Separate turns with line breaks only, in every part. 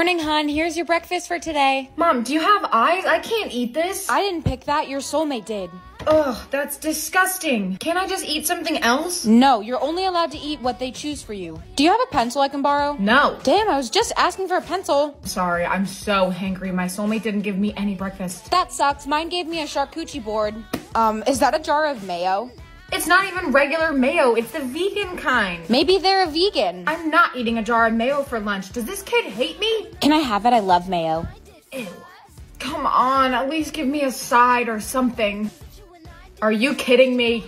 Morning, hon. Here's your breakfast for today.
Mom, do you have eyes? I can't eat this.
I didn't pick that. Your soulmate did.
Ugh, that's disgusting. Can't I just eat something else?
No, you're only allowed to eat what they choose for you. Do you have a pencil I can borrow?
No.
Damn, I was just asking for a pencil.
Sorry, I'm so hangry. My soulmate didn't give me any breakfast.
That sucks. Mine gave me a charcuterie board. Um, is that a jar of mayo?
It's not even regular mayo, it's the vegan kind.
Maybe they're a vegan.
I'm not eating a jar of mayo for lunch. Does this kid hate me?
Can I have it? I love mayo.
Ew. Come on, at least give me a side or something. Are you kidding me?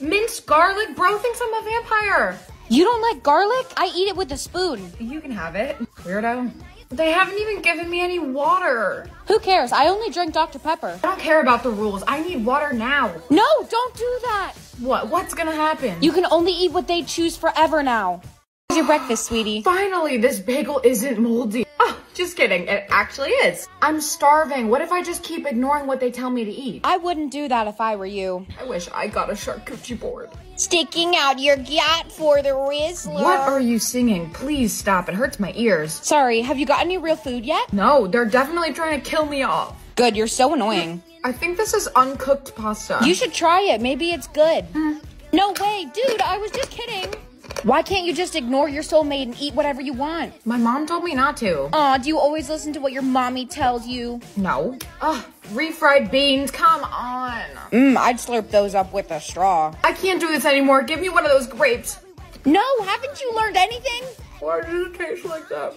Minced garlic? Bro thinks I'm a vampire.
You don't like garlic? I eat it with a spoon.
You can have it, weirdo. They haven't even given me any water.
Who cares? I only drink Dr. Pepper.
I don't care about the rules. I need water now.
No, don't do that.
What? What's gonna happen?
You can only eat what they choose forever now. Here's your breakfast, sweetie.
Finally, this bagel isn't moldy. Oh, just kidding. It actually is. I'm starving. What if I just keep ignoring what they tell me to eat?
I wouldn't do that if I were you.
I wish I got a charcuterie board.
Sticking out your gut for the Rizzler.
What are you singing? Please stop. It hurts my ears.
Sorry, have you got any real food yet?
No, they're definitely trying to kill me off.
Good, you're so annoying.
I think this is uncooked pasta.
You should try it. Maybe it's good. Mm. No way, dude, I was just kidding. Why can't you just ignore your soulmate and eat whatever you want?
My mom told me not to.
Aw, do you always listen to what your mommy tells you?
No. Ugh, refried beans. Come on.
Mmm, I'd slurp those up with a straw.
I can't do this anymore. Give me one of those grapes.
No, haven't you learned anything?
Why does it taste like that?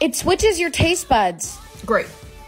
It switches your taste buds.
Great.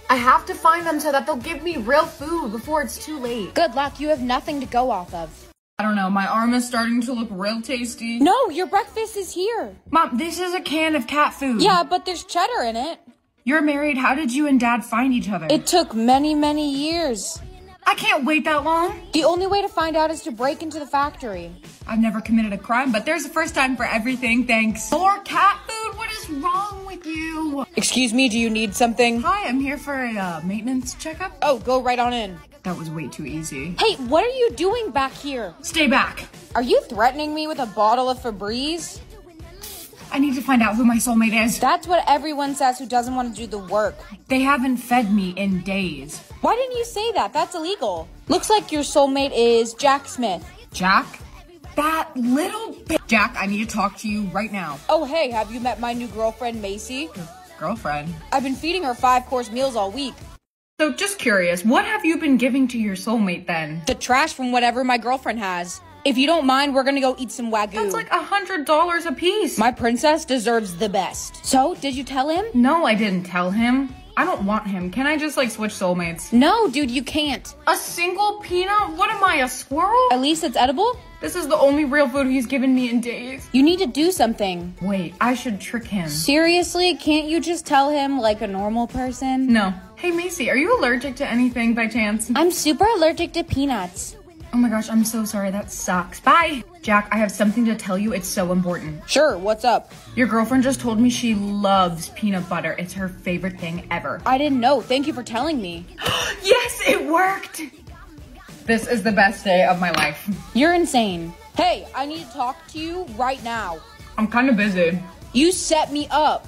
I have to find them so that they'll give me real food before it's too late.
Good luck, you have nothing to go off of.
I don't know, my arm is starting to look real tasty.
No, your breakfast is here.
Mom, this is a can of cat food.
Yeah, but there's cheddar in it.
You're married. How did you and dad find each other?
It took many, many years.
I can't wait that long.
The only way to find out is to break into the factory.
I've never committed a crime, but there's a first time for everything, thanks. More cat food? What is wrong with you?
Excuse me, do you need something?
Hi, I'm here for a uh, maintenance checkup.
Oh, go right on in.
That was way too easy.
Hey, what are you doing back here?
Stay back.
Are you threatening me with a bottle of Febreze?
I need to find out who my soulmate is.
That's what everyone says who doesn't want to do the work.
They haven't fed me in days.
Why didn't you say that? That's illegal. Looks like your soulmate is Jack Smith.
Jack? That little bit. Jack, I need to talk to you right now.
Oh, hey, have you met my new girlfriend, Macy?
Girlfriend.
I've been feeding her five course meals all week.
So, just curious, what have you been giving to your soulmate then?
The trash from whatever my girlfriend has. If you don't mind, we're gonna go eat some wagyu.
That's like a hundred dollars a piece.
my princess deserves the best. So, did you tell him?
no, I didn't tell him. I don't want him. Can I just like switch soulmates?
No, dude, you can't.
A single peanut? What am I, a squirrel?
At least it's edible.
This is the only real food he's given me in days.
You need to do something.
Wait, I should trick him.
Seriously, can't you just tell him like a normal person?
No. Hey, Macy, are you allergic to anything by chance?
I'm super allergic to peanuts.
Oh my gosh, I'm so sorry. That sucks. Bye. Jack, I have something to tell you. It's so important.
Sure, what's up?
Your girlfriend just told me she loves peanut butter. It's her favorite thing ever.
I didn't know. Thank you for telling me.
yes, it worked. This is the best day of my life.
You're insane. Hey, I need to talk to you right now.
I'm kind of busy.
You set me up.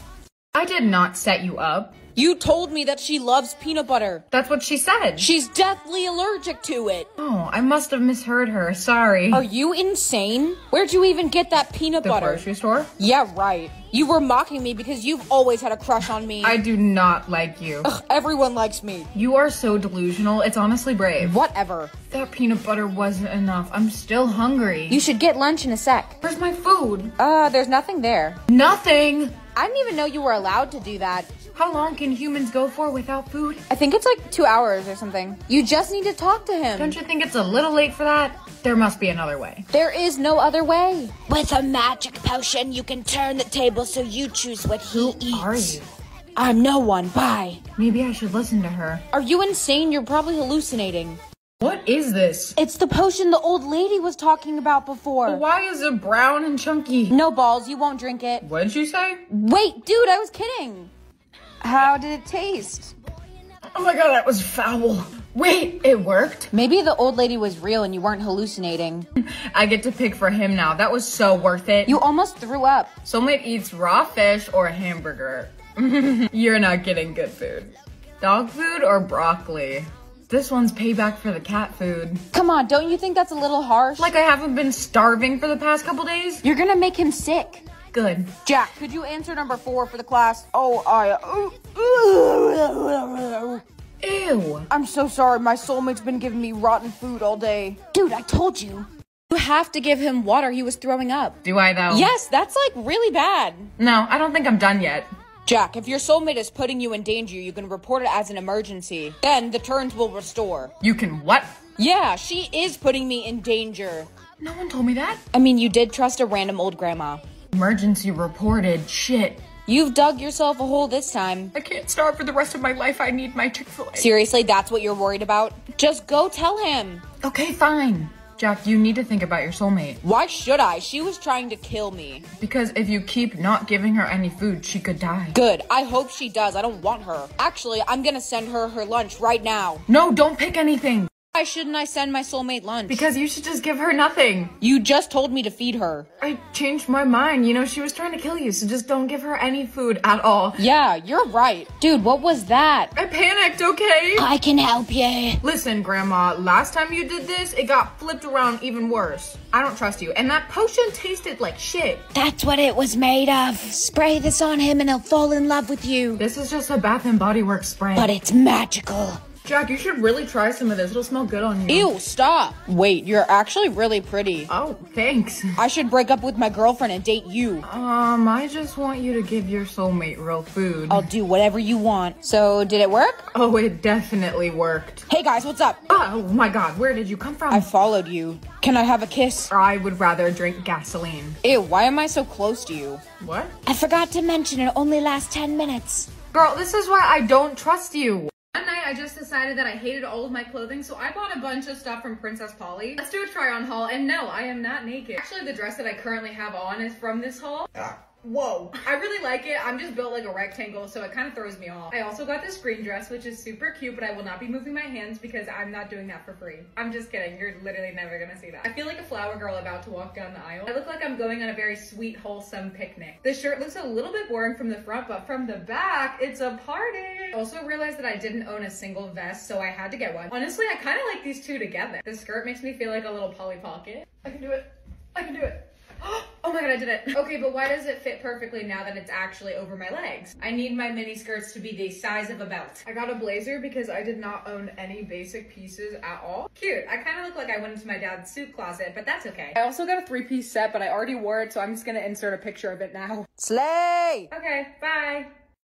I did not set you up.
You told me that she loves peanut butter.
That's what she said.
She's deathly allergic to it.
oh, I must have misheard her. Sorry.
Are you insane? Where'd you even get that peanut
the
butter?
grocery store?
Yeah, right. You were mocking me because you've always had a crush on me.
I do not like you.
Ugh, everyone likes me.
You are so delusional. It's honestly brave.
Whatever.
That peanut butter wasn't enough. I'm still hungry.
You should get lunch in a sec.
Where's my food?
Uh, there's nothing there.
Nothing.
I didn't even know you were allowed to do that.
How long can humans go for without food?
I think it's like two hours or something. You just need to talk to him.
Don't you think it's a little late for that? There must be another way.
There is no other way.
With a magic potion, you can turn the table so you choose what he eats.
Are you?
I'm no one. Bye.
Maybe I should listen to her.
Are you insane? You're probably hallucinating.
What is this?
It's the potion the old lady was talking about before.
Why is it brown and chunky?
No balls, you won't drink it.
What did you say?
Wait, dude, I was kidding. How did it taste?
Oh my god, that was foul. Wait, it worked?
Maybe the old lady was real and you weren't hallucinating.
I get to pick for him now. That was so worth it.
You almost threw up.
Soulmate eats raw fish or a hamburger. You're not getting good food. Dog food or broccoli? This one's payback for the cat food.
Come on, don't you think that's a little harsh?
Like I haven't been starving for the past couple days?
You're gonna make him sick.
Good.
Jack, could you answer number four for the class? Oh, I.
Ew.
I'm so sorry. My soulmate's been giving me rotten food all day. Dude, I told you. You have to give him water. He was throwing up.
Do I though?
Yes, that's like really bad.
No, I don't think I'm done yet.
Jack, if your soulmate is putting you in danger, you can report it as an emergency. Then the turns will restore.
You can what?
Yeah, she is putting me in danger.
No one told me that.
I mean, you did trust a random old grandma.
Emergency reported. Shit.
You've dug yourself a hole this time.
I can't starve for the rest of my life. I need my Chick-fil-A.
Seriously, that's what you're worried about? Just go tell him.
Okay, fine. Jack, you need to think about your soulmate.
Why should I? She was trying to kill me.
Because if you keep not giving her any food, she could die.
Good. I hope she does. I don't want her. Actually, I'm gonna send her her lunch right now.
No, don't pick anything.
Why shouldn't I send my soulmate lunch?
Because you should just give her nothing.
you just told me to feed her.
I changed my mind. You know, she was trying to kill you, so just don't give her any food at all.
Yeah, you're right. Dude, what was that?
I panicked, okay?
I can help you.
Listen, Grandma, last time you did this, it got flipped around even worse. I don't trust you. And that potion tasted like shit.
That's what it was made of. Spray this on him and he'll fall in love with you.
This is just a Bath and Body Works spray.
But it's magical.
Jack, you should really try some of this. It'll smell good on you.
Ew, stop. Wait, you're actually really pretty.
Oh, thanks.
I should break up with my girlfriend and date you.
Um, I just want you to give your soulmate real food.
I'll do whatever you want. So, did it work?
Oh, it definitely worked.
Hey guys, what's up?
Oh my god, where did you come from?
I followed you. Can I have a kiss?
I would rather drink gasoline.
Ew, why am I so close to you?
What?
I forgot to mention it only lasts 10 minutes.
Girl, this is why I don't trust you. One night I just decided that I hated all of my clothing, so I bought a bunch of stuff from Princess Polly. Let's do a try on haul, and no, I am not naked. Actually, the dress that I currently have on is from this haul. Ah. Whoa. I really like it. I'm just built like a rectangle, so it kind of throws me off. I also got this green dress, which is super cute, but I will not be moving my hands because I'm not doing that for free. I'm just kidding. You're literally never gonna see that. I feel like a flower girl about to walk down the aisle. I look like I'm going on a very sweet, wholesome picnic. The shirt looks a little bit boring from the front, but from the back, it's a party. I also realized that I didn't own a single vest, so I had to get one. Honestly, I kind of like these two together. The skirt makes me feel like a little Polly Pocket. I can do it. I can do it. Oh my god, I did it. Okay, but why does it fit perfectly now that it's actually over my legs? I need my mini skirts to be the size of a belt. I got a blazer because I did not own any basic pieces at all. Cute. I kind of look like I went into my dad's suit closet, but that's okay. I also got a three-piece set, but I already wore it, so I'm just gonna insert a picture of it now.
Slay!
Okay, bye.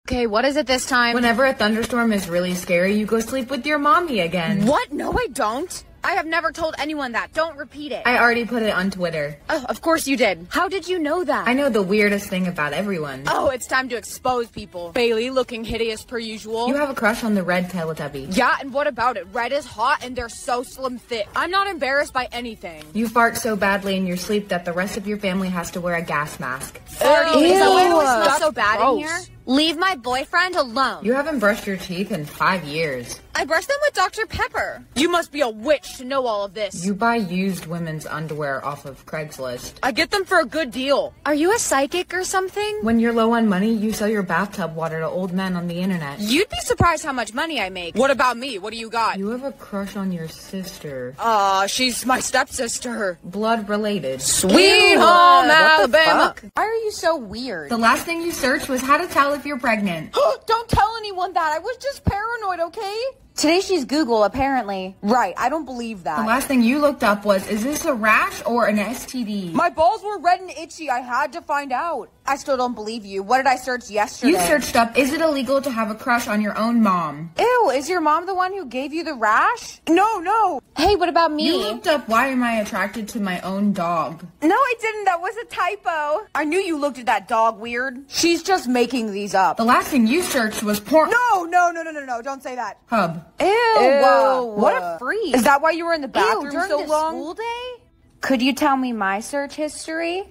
Okay, what is it this time?
Whenever a thunderstorm is really scary, you go sleep with your mommy again.
What? No, I don't. I have never told anyone that. Don't repeat it.
I already put it on Twitter.
oh, of course you did. How did you know that?
I know the weirdest thing about everyone.
Oh, it's time to expose people. Bailey looking hideous per usual.
You have a crush on the red Teletubby.
yeah, and what about it? Red is hot and they're so slim thick. I'm not embarrassed by anything.
You fart so badly in your sleep that the rest of your family has to wear a gas mask.
Is that why it always
Smells
smells
so bad
gross.
in here. Leave my boyfriend alone.
You haven't brushed your teeth in five years.
I brushed them with Dr. Pepper. You must be a witch to know all of this.
You buy used women's underwear off of Craigslist.
I get them for a good deal.
Are you a psychic or something?
When you're low on money, you sell your bathtub water to old men on the internet.
You'd be surprised how much money I make. What about me? What do you got?
You have a crush on your sister.
Uh, she's my stepsister.
Blood related.
Sweet
Ew.
home Alabama. Why are you so weird?
The last thing you searched was how to tell if you're pregnant.
Don't tell anyone that. I was just paranoid, okay? Today she's Google, apparently. Right, I don't believe that.
The last thing you looked up was, is this a rash or an STD?
My balls were red and itchy. I had to find out. I still don't believe you. What did I search yesterday?
You searched up, is it illegal to have a crush on your own mom?
Ew, is your mom the one who gave you the rash? No, no. Hey, what about me?
You looked up, why am I attracted to my own dog?
No, I didn't. That was a typo. I knew you looked at that dog weird. She's just making these up.
The last thing you searched was porn.
No, no, no, no, no, no. Don't say that.
Hub.
Ew. What a freak. Is that why you were in the bathroom
during
so
the
long?
school day?
Could you tell me my search history?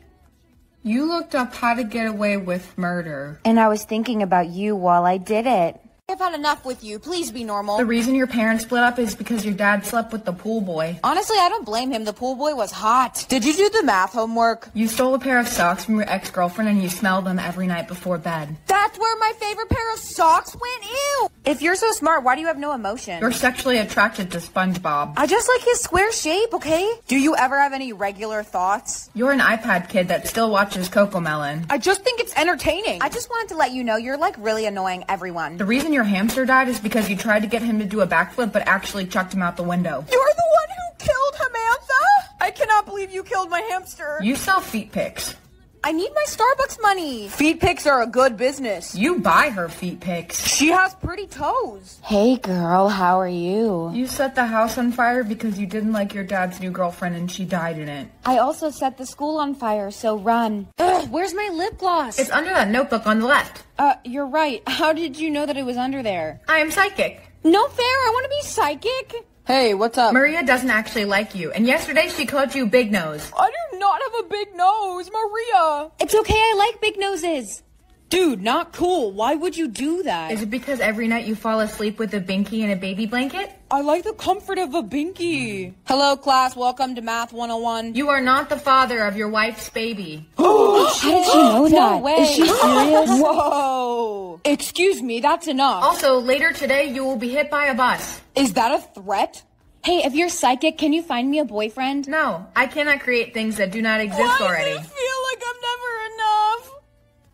You looked up how to get away with murder.
And I was thinking about you while I did it.
I've had enough with you. Please be normal.
The reason your parents split up is because your dad slept with the pool boy.
Honestly, I don't blame him. The pool boy was hot. Did you do the math homework?
You stole a pair of socks from your ex-girlfriend and you smell them every night before bed.
That's where my favorite pair of socks went. Ew. If you're so smart, why do you have no emotion?
You're sexually attracted to SpongeBob.
I just like his square shape, okay? Do you ever have any regular thoughts?
You're an iPad kid that still watches Cocomelon.
I just think it's entertaining. I just wanted to let you know you're like really annoying everyone.
The reason your hamster died is because you tried to get him to do a backflip but actually chucked him out the window.
You're the one who killed Samantha? I cannot believe you killed my hamster.
You sell feet pics.
I need my Starbucks money. Feet pics are a good business.
You buy her feet pics.
She has pretty toes.
Hey girl, how are you?
You set the house on fire because you didn't like your dad's new girlfriend and she died in it.
I also set the school on fire, so run. Ugh, where's my lip gloss?
It's under that notebook on the left.
uh, you're right. How did you know that it was under there?
I am psychic.
No fair, I want to be psychic.
Hey, what's up?
Maria doesn't actually like you, and yesterday she called you Big Nose.
I do not have a big nose, Maria.
It's okay, I like big noses.
Dude, not cool. Why would you do that?
Is it because every night you fall asleep with a binky and a baby blanket?
I like the comfort of a binky. Mm-hmm. Hello, class. Welcome to Math 101.
You are not the father of your wife's baby.
Oh, How did she know that?
way.
Is she serious?
Whoa. Excuse me, that's enough.
Also, later today you will be hit by a bus.
Is that a threat?
hey, if you're psychic, can you find me a boyfriend?
No, I cannot create things that do not exist already.
I feel like I'm never enough?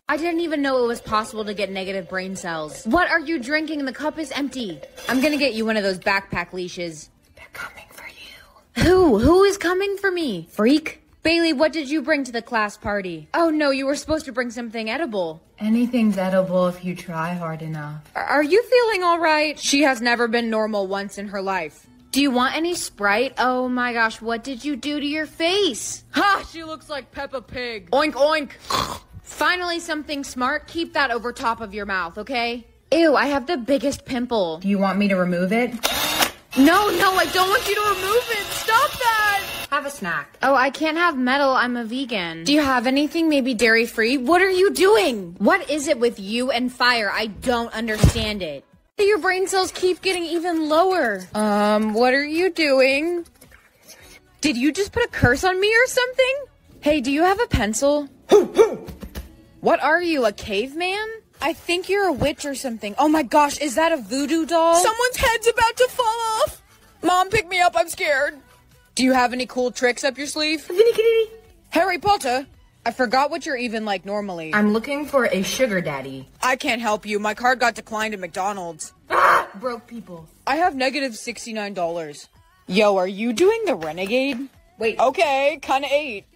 I didn't even know it was possible to get negative brain cells. What are you drinking? The cup is empty. I'm gonna get you one of those backpack leashes.
They're coming for you.
Who? Who is coming for me? Freak? Bailey, what did you bring to the class party? Oh no, you were supposed to bring something edible.
Anything's edible if you try hard enough.
Are- you feeling alright? She has never been normal once in her life. Do you want any Sprite? Oh my gosh, what did you do to your face?
Ha! She looks like Peppa Pig.
Oink oink. Finally, something smart. Keep that over top of your mouth, okay? Ew, I have the biggest pimple.
Do you want me to remove it?
No, no, I don't want you to remove it. Stop that.
Have a snack.
Oh, I can't have metal. I'm a vegan. Do you have anything maybe dairy free? What are you doing? What is it with you and fire? I don't understand it. Your brain cells keep getting even lower. Um, what are you doing? Did you just put a curse on me or something? Hey, do you have a pencil? What are you, a caveman? I think you're a witch or something. Oh my gosh, is that a voodoo doll?
Someone's head's about to fall off. Mom, pick me up. I'm scared. Do you have any cool tricks up your sleeve? Harry Potter. I forgot what you're even like normally.
I'm looking for a sugar daddy.
I can't help you. My card got declined at McDonald's.
Ah, Broke people.
I have negative $69. Yo, are you doing the renegade?
Wait.
Okay, kinda eight.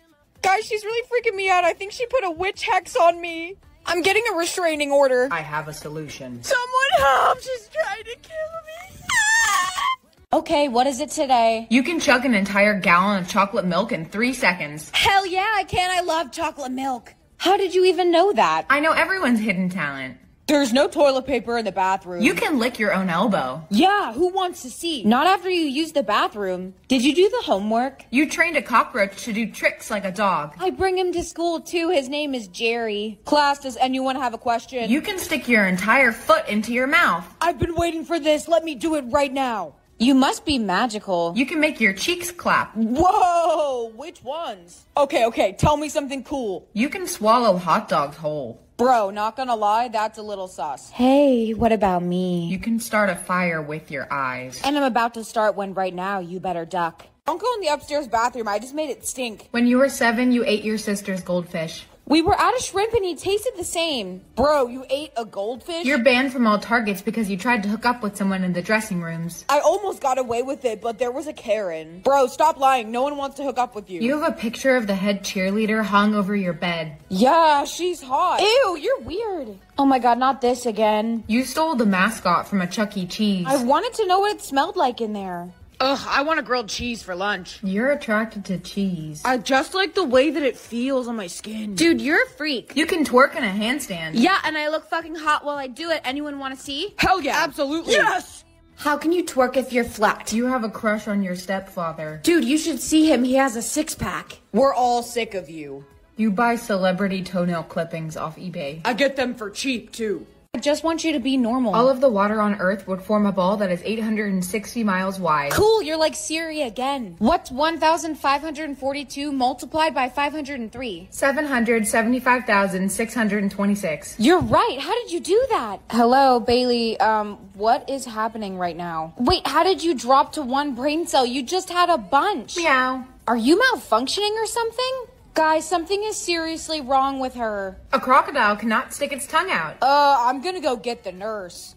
Guys, she's really freaking me out. I think she put a witch hex on me. I'm getting a restraining order.
I have a solution.
Someone help! She's trying to kill me. Ah!
Okay, what is it today?
You can chug an entire gallon of chocolate milk in three seconds.
Hell yeah, I can. I love chocolate milk. How did you even know that?
I know everyone's hidden talent.
There's no toilet paper in the bathroom.
You can lick your own elbow.
Yeah, who wants to see? Not after you use the bathroom. Did you do the homework?
You trained a cockroach to do tricks like a dog.
I bring him to school too. His name is Jerry.
Class, does anyone have a question?
You can stick your entire foot into your mouth.
I've been waiting for this. Let me do it right now.
You must be magical.
You can make your cheeks clap.
Whoa! Which ones? Okay, okay. Tell me something cool.
You can swallow hot dogs whole.
Bro, not gonna lie, that's a little sus.
Hey, what about me?
You can start a fire with your eyes.
And I'm about to start one right now. You better duck.
Don't go in the upstairs bathroom. I just made it stink.
When you were seven, you ate your sister's goldfish.
We were at a shrimp and he tasted the same.
Bro, you ate a goldfish?
You're banned from all targets because you tried to hook up with someone in the dressing rooms.
I almost got away with it, but there was a Karen. Bro, stop lying. No one wants to hook up with you.
You have a picture of the head cheerleader hung over your bed.
Yeah, she's hot.
Ew, you're weird. Oh my god, not this again.
You stole the mascot from a Chuck E. Cheese.
I wanted to know what it smelled like in there.
Ugh, I want a grilled cheese for lunch.
You're attracted to cheese.
I just like the way that it feels on my skin.
Dude, you're a freak.
You can twerk in a handstand.
Yeah, and I look fucking hot while I do it. Anyone want to see?
Hell yeah. Absolutely. Yes!
How can you twerk if you're flat?
You have a crush on your stepfather.
Dude, you should see him. He has a six pack.
We're all sick of you.
You buy celebrity toenail clippings off eBay.
I get them for cheap, too.
I just want you to be normal.
All of the water on Earth would form a ball that is 860 miles wide.
Cool, you're like Siri again. What's 1,542 multiplied by 503?
775,626.
You're right. How did you do that? Hello, Bailey. Um, what is happening right now? Wait, how did you drop to one brain cell? You just had a bunch.
Meow.
Are you malfunctioning or something? Guys, something is seriously wrong with her.
A crocodile cannot stick its tongue out.
Uh, I'm gonna go get the nurse.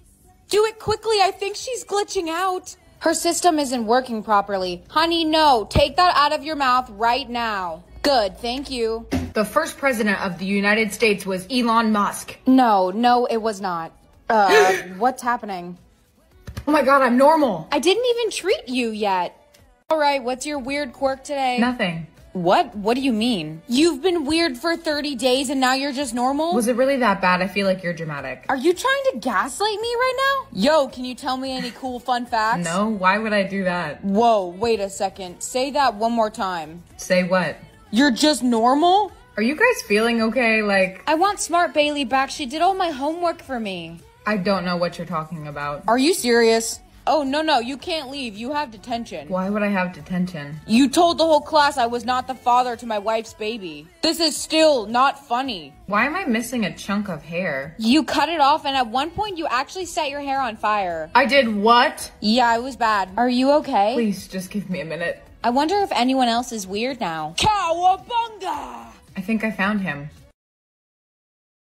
Do it quickly, I think she's glitching out.
Her system isn't working properly. Honey, no. Take that out of your mouth right now. Good, thank you.
The first president of the United States was Elon Musk.
No, no, it was not. Uh, what's happening?
Oh my god, I'm normal.
I didn't even treat you yet. All right, what's your weird quirk today?
Nothing.
What? What do you mean? You've been weird for 30 days and now you're just normal?
Was it really that bad? I feel like you're dramatic.
Are you trying to gaslight me right now?
Yo, can you tell me any cool fun facts?
No, why would I do that?
Whoa, wait a second. Say that one more time.
Say what?
You're just normal?
Are you guys feeling okay? Like,
I want Smart Bailey back. She did all my homework for me.
I don't know what you're talking about.
Are you serious? Oh, no, no, you can't leave. You have detention.
Why would I have detention?
You told the whole class I was not the father to my wife's baby. This is still not funny.
Why am I missing a chunk of hair?
You cut it off and at one point you actually set your hair on fire.
I did what?
Yeah, it was bad. Are you okay?
Please, just give me a minute.
I wonder if anyone else is weird now.
Cowabunga!
I think I found him.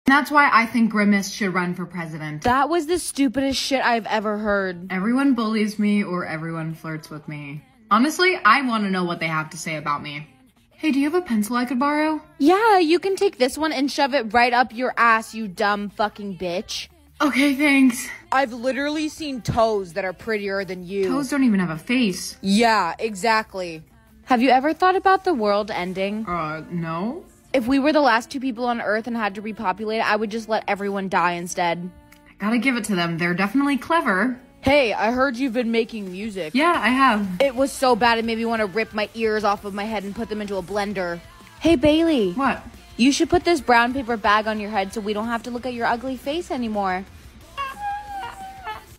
And that's why I think Grimace should run for president.
That was the stupidest shit I've ever heard.
Everyone bullies me or everyone flirts with me. Honestly, I want to know what they have to say about me. Hey, do you have a pencil I could borrow?
Yeah, you can take this one and shove it right up your ass, you dumb fucking bitch.
Okay, thanks.
I've literally seen toes that are prettier than you.
Toes don't even have a face.
Yeah, exactly.
Have you ever thought about the world ending?
Uh, no?
If we were the last two people on Earth and had to repopulate, I would just let everyone die instead.
I gotta give it to them. They're definitely clever.
Hey, I heard you've been making music.
Yeah, I have.
It was so bad it made me want to rip my ears off of my head and put them into a blender. Hey, Bailey.
What?
You should put this brown paper bag on your head so we don't have to look at your ugly face anymore.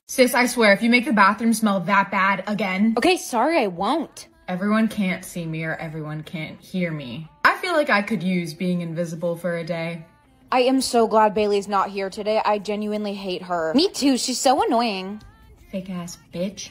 Sis, I swear, if you make the bathroom smell that bad again,
Okay, sorry, I won't.
everyone can't see me or everyone can't hear me. I feel like I could use being invisible for a day.
I am so glad Bailey's not here today. I genuinely hate her. Me too. She's so annoying.
Fake ass bitch.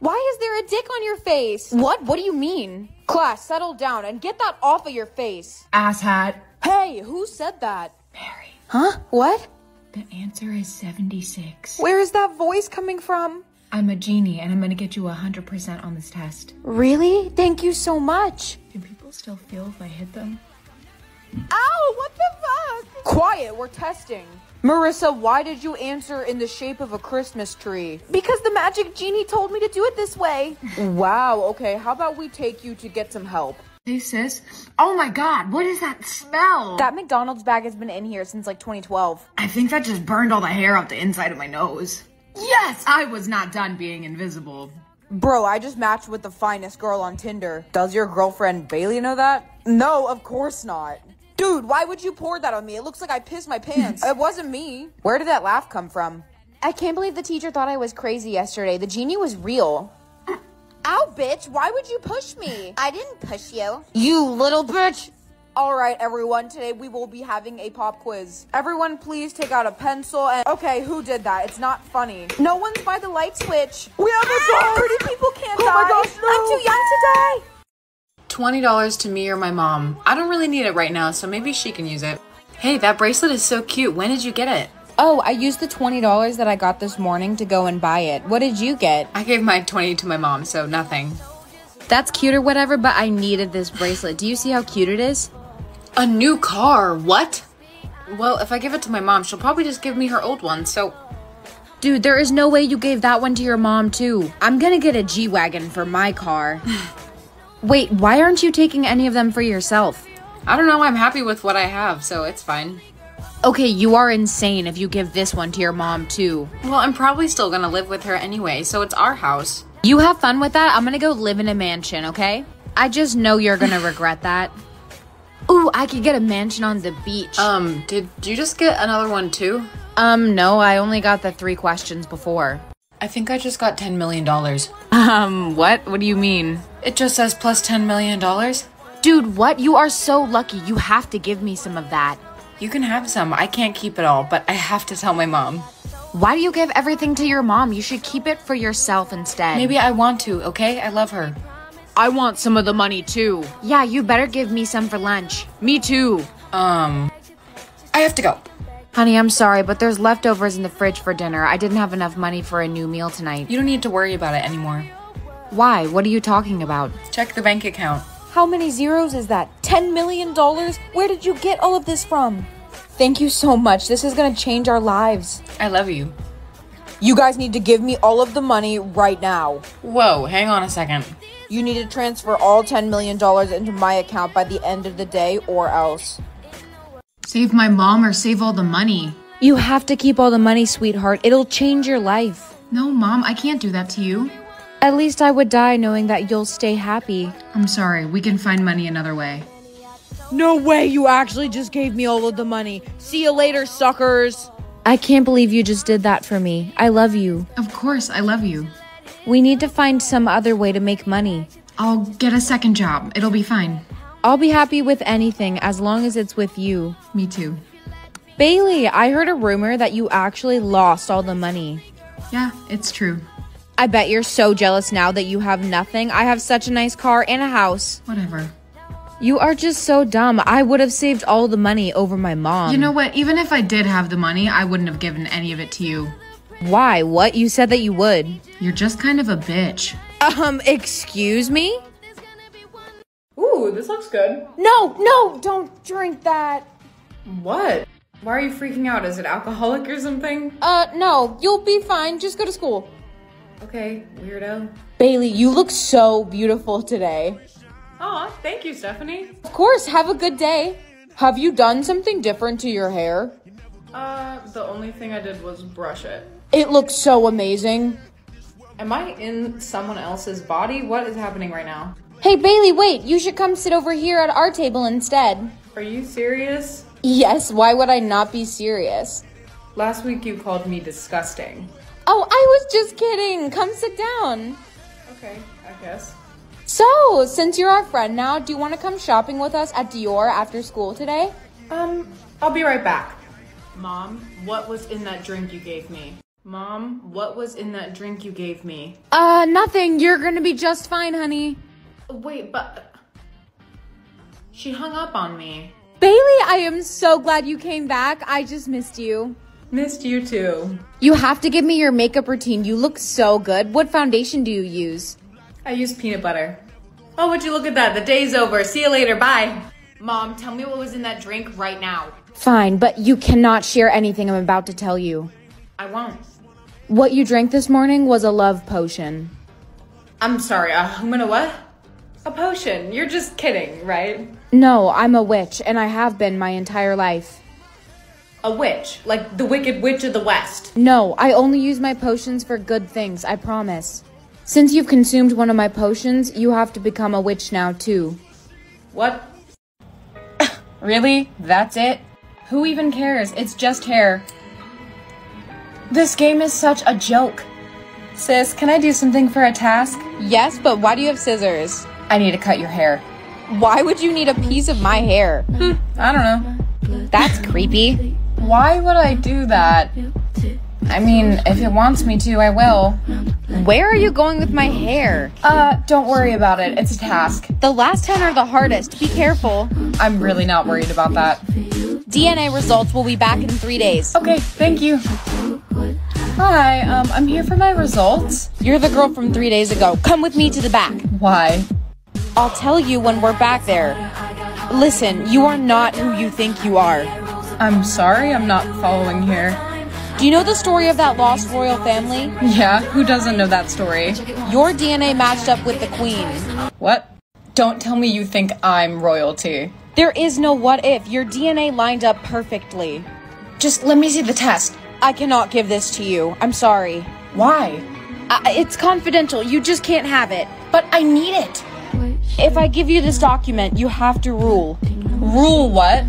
Why is there a dick on your face? What? What do you mean?
Class, settle down and get that off of your face.
Ass hat.
Hey, who said that?
Mary.
Huh? What?
The answer is 76.
Where is that voice coming from?
I'm a genie and I'm gonna get you 100% on this test.
Really? Thank you so much.
Still feel if I hit them?
Ow, what the fuck? Quiet, we're testing. Marissa, why did you answer in the shape of a Christmas tree?
Because the magic genie told me to do it this way.
Wow, okay, how about we take you to get some help?
Hey sis. Oh my god, what is that smell?
That McDonald's bag has been in here since like 2012.
I think that just burned all the hair off the inside of my nose. Yes, I was not done being invisible.
Bro, I just matched with the finest girl on Tinder. Does your girlfriend Bailey know that? No, of course not. Dude, why would you pour that on me? It looks like I pissed my pants. it wasn't me. Where did that laugh come from?
I can't believe the teacher thought I was crazy yesterday. The genie was real.
Ow, bitch, why would you push me? I didn't push you.
You little bitch.
All right, everyone, today we will be having a pop quiz. Everyone, please take out a pencil and. Okay, who did that? It's not funny. No one's by the light switch. We have a dog. Pretty people can't
Oh
die.
my gosh, no.
I'm too young to die.
$20 to me or my mom. I don't really need it right now, so maybe she can use it. Hey, that bracelet is so cute. When did you get it?
Oh, I used the $20 that I got this morning to go and buy it. What did you get?
I gave my 20 to my mom, so nothing.
That's cute or whatever, but I needed this bracelet. Do you see how cute it is?
A new car? What? Well, if I give it to my mom, she'll probably just give me her old one, so
Dude, there is no way you gave that one to your mom, too. I'm gonna get a G Wagon for my car. Wait, why aren't you taking any of them for yourself?
I don't know. I'm happy with what I have, so it's fine.
Okay, you are insane if you give this one to your mom, too.
Well, I'm probably still gonna live with her anyway, so it's our house.
You have fun with that. I'm gonna go live in a mansion, okay? I just know you're gonna regret that. Ooh, I could get a mansion on the beach.
Um, did you just get another one too?
Um, no, I only got the three questions before.
I think I just got $10 million.
Um, what? What do you mean?
It just says plus $10 million.
Dude, what? You are so lucky. You have to give me some of that.
You can have some. I can't keep it all, but I have to tell my mom.
Why do you give everything to your mom? You should keep it for yourself instead.
Maybe I want to, okay? I love her.
I want some of the money too. Yeah, you better give me some for lunch. Me too.
Um, I have to go.
Honey, I'm sorry, but there's leftovers in the fridge for dinner. I didn't have enough money for a new meal tonight.
You don't need to worry about it anymore.
Why? What are you talking about?
Check the bank account.
How many zeros is that? $10 million? Where did you get all of this from? Thank you so much. This is gonna change our lives.
I love you.
You guys need to give me all of the money right now.
Whoa, hang on a second.
You need to transfer all $10 million into my account by the end of the day or else.
Save my mom or save all the money.
You have to keep all the money, sweetheart. It'll change your life.
No, mom, I can't do that to you.
At least I would die knowing that you'll stay happy.
I'm sorry, we can find money another way.
No way, you actually just gave me all of the money. See you later, suckers.
I can't believe you just did that for me. I love you.
Of course, I love you.
We need to find some other way to make money.
I'll get a second job. It'll be fine.
I'll be happy with anything as long as it's with you.
Me too.
Bailey, I heard a rumor that you actually lost all the money.
Yeah, it's true.
I bet you're so jealous now that you have nothing. I have such a nice car and a house.
Whatever.
You are just so dumb. I would have saved all the money over my mom.
You know what? Even if I did have the money, I wouldn't have given any of it to you.
Why? What? You said that you would.
You're just kind of a bitch.
Um, excuse me?
Ooh, this looks good.
No, no, don't drink that.
What? Why are you freaking out? Is it alcoholic or something?
Uh, no, you'll be fine. Just go to school.
Okay, weirdo.
Bailey, you look so beautiful today.
Aw, thank you, Stephanie.
Of course, have a good day. Have you done something different to your hair?
Uh, the only thing I did was brush it.
It looks so amazing.
Am I in someone else's body? What is happening right now?
Hey, Bailey, wait. You should come sit over here at our table instead.
Are you serious?
Yes, why would I not be serious?
Last week you called me disgusting.
Oh, I was just kidding. Come sit down.
Okay, I guess.
So, since you're our friend now, do you want to come shopping with us at Dior after school today?
Um, I'll be right back. Mom, what was in that drink you gave me? Mom, what was in that drink you gave me?
Uh, nothing. You're gonna be just fine, honey.
Wait, but. She hung up on me.
Bailey, I am so glad you came back. I just missed you.
Missed you too.
You have to give me your makeup routine. You look so good. What foundation do you use?
I use peanut butter. Oh, would you look at that? The day's over. See you later. Bye. Mom, tell me what was in that drink right now.
Fine, but you cannot share anything I'm about to tell you.
I won't.
What you drank this morning was a love potion.
I'm sorry, uh, I'm gonna what? A potion. You're just kidding, right?
No, I'm a witch, and I have been my entire life.
A witch. Like the Wicked Witch of the West.
No, I only use my potions for good things, I promise. Since you've consumed one of my potions, you have to become a witch now, too.
What?
Really? That's it? Who even cares? It's just hair. This game is such a joke. Sis, can I do something for a task?
Yes, but why do you have scissors?
I need to cut your hair.
Why would you need a piece of my hair?
I don't know.
That's creepy.
Why would I do that? I mean, if it wants me to, I will.
Where are you going with my hair?
Uh, don't worry about it. It's a task.
The last 10 are the hardest. Be careful.
I'm really not worried about that.
DNA results will be back in three days.
Okay, thank you. Hi, um, I'm here for my results.
You're the girl from three days ago. Come with me to the back.
Why?
I'll tell you when we're back there. Listen, you are not who you think you are.
I'm sorry, I'm not following here.
Do you know the story of that lost royal family?
Yeah, who doesn't know that story?
Your DNA matched up with the queen.
What? Don't tell me you think I'm royalty.
There is no what if. Your DNA lined up perfectly.
Just let me see the test.
I cannot give this to you. I'm sorry.
Why?
Uh, it's confidential. You just can't have it.
But I need it.
If I give you this document, you have to rule.
Rule what?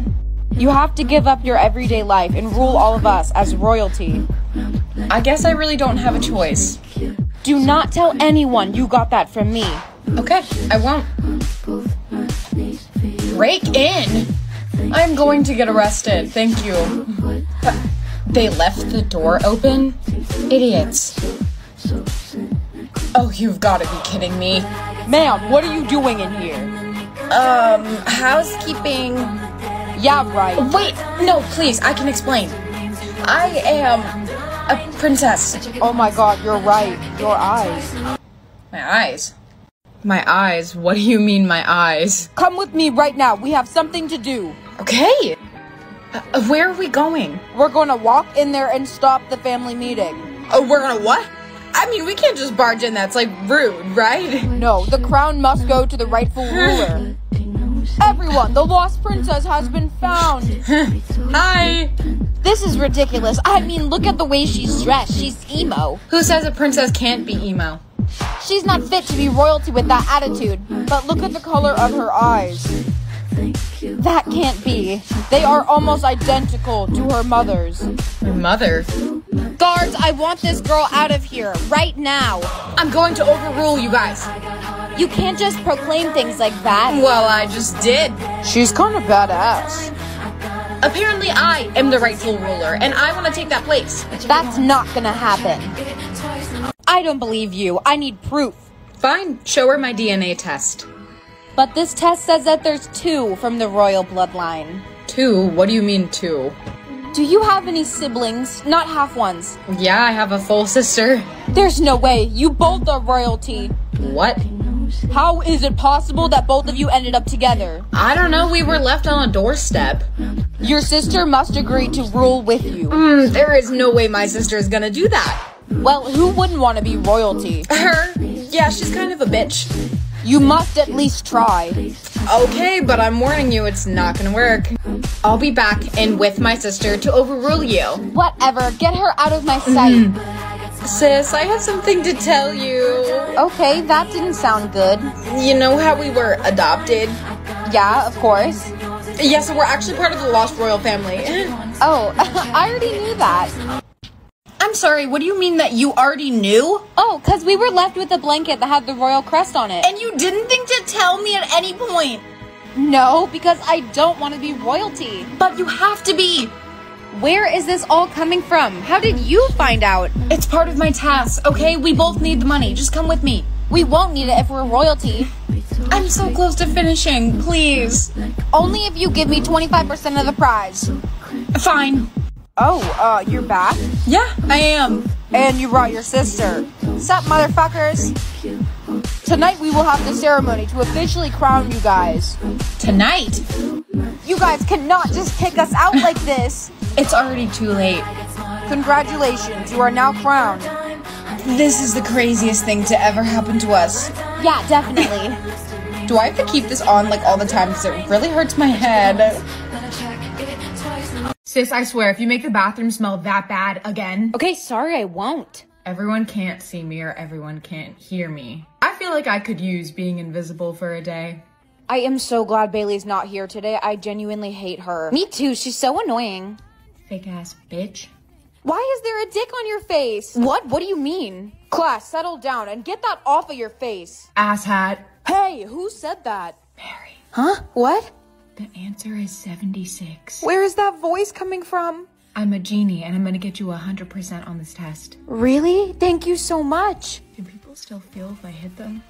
You have to give up your everyday life and rule all of us as royalty.
I guess I really don't have a choice.
Do not tell anyone you got that from me.
Okay, I won't. Break in! I'm going to get arrested, thank you. They left the door open? Idiots. Oh, you've got to be kidding me.
Ma'am, what are you doing in here?
Um, housekeeping.
Yeah, right.
Wait, no, please, I can explain. I am a princess.
Oh my god, you're right. Your eyes.
My eyes. My eyes? What do you mean, my eyes?
Come with me right now. We have something to do.
Okay. Uh, where are we going?
We're going to walk in there and stop the family meeting.
Oh, we're gonna what? I mean, we can't just barge in. That's like rude, right?
No, the crown must go to the rightful ruler. Everyone, the lost princess has been found.
Hi.
This is ridiculous. I mean, look at the way she's dressed. She's emo.
Who says a princess can't be emo?
She's not fit to be royalty with that attitude.
But look at the color of her eyes. That can't be. They are almost identical to her mother's.
My mother.
Guards, I want this girl out of here right now.
I'm going to overrule you guys.
You can't just proclaim things like that.
Well, I just did.
She's kind of badass.
Apparently, I am the rightful ruler, and I want to take that place.
That's not gonna happen. I don't believe you. I need proof.
Fine, show her my DNA test.
But this test says that there's two from the royal bloodline.
Two? What do you mean two?
Do you have any siblings? Not half ones.
Yeah, I have a full sister.
There's no way. You both are royalty.
What?
How is it possible that both of you ended up together?
I don't know, we were left on a doorstep.
Your sister must agree to rule with you.
Mm, there is no way my sister is gonna do that.
Well, who wouldn't want to be royalty?
Her? Yeah, she's kind of a bitch.
You must at least try.
Okay, but I'm warning you, it's not gonna work. I'll be back and with my sister to overrule you.
Whatever. Get her out of my sight. Mm-hmm.
Sis, I have something to tell you.
Okay, that didn't sound good.
You know how we were adopted?
Yeah, of course.
Yeah, so we're actually part of the Lost Royal family.
Oh, I already knew that.
I'm sorry, what do you mean that you already knew?
Oh, because we were left with a blanket that had the royal crest on it.
And you didn't think to tell me at any point.
No, because I don't want to be royalty.
But you have to be.
Where is this all coming from? How did you find out?
It's part of my task, okay? We both need the money. Just come with me.
We won't need it if we're royalty.
I'm so close to finishing. Please.
Only if you give me 25% of the prize.
Fine.
Oh, uh, you're back?
Yeah, I am.
And you brought your sister. Sup, motherfuckers? Tonight we will have the ceremony to officially crown you guys.
Tonight?
You guys cannot just kick us out like this.
It's already too late.
Congratulations, you are now crowned.
This is the craziest thing to ever happen to us.
Yeah, definitely.
Do I have to keep this on like all the time because it really hurts my head?
Sis, I swear, if you make the bathroom smell that bad again,
okay, sorry, I won't.
everyone can't see me or everyone can't hear me. I feel like I could use being invisible for a day.
I am so glad Bailey's not here today. I genuinely hate her.
Me too, she's so annoying.
Fake ass bitch.
Why is there a dick on your face? What? What do you mean?
Class, settle down and get that off of your face.
Asshat.
Hey, who said that?
Mary.
Huh? What?
The answer is 76.
Where is that voice coming from?
I'm a genie and I'm gonna get you 100% on this test.
Really? Thank you so much.
Do people still feel if I hit them?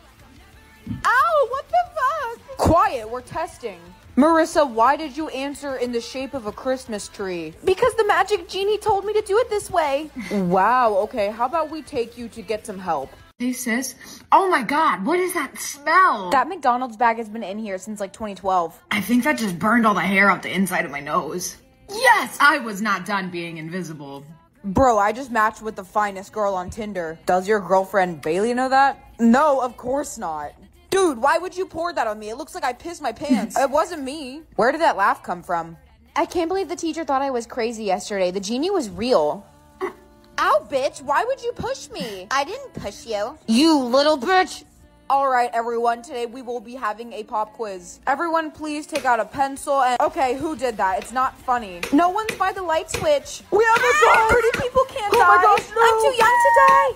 Ow, what the fuck? Quiet, we're testing. Marissa, why did you answer in the shape of a Christmas tree?
Because the magic genie told me to do it this way.
Wow, okay, how about we take you to get some help?
Hey sis. Oh my god, what is that smell?
That McDonald's bag has been in here since like 2012.
I think that just burned all the hair off the inside of my nose. Yes, I was not done being invisible.
Bro, I just matched with the finest girl on Tinder. Does your girlfriend Bailey know that? No, of course not. Dude, why would you pour that on me? It looks like I pissed my pants. it wasn't me. Where did that laugh come from?
I can't believe the teacher thought I was crazy yesterday. The genie was real. Ow, bitch, why would you push me?
I didn't push you.
You little bitch.
All right, everyone. Today we will be having a pop quiz. Everyone, please take out a pencil and. Okay, who did that? It's not funny. No one's by the light switch. We have a dog. Pretty people can't
Oh
die.
my gosh, no.
I'm too young to die.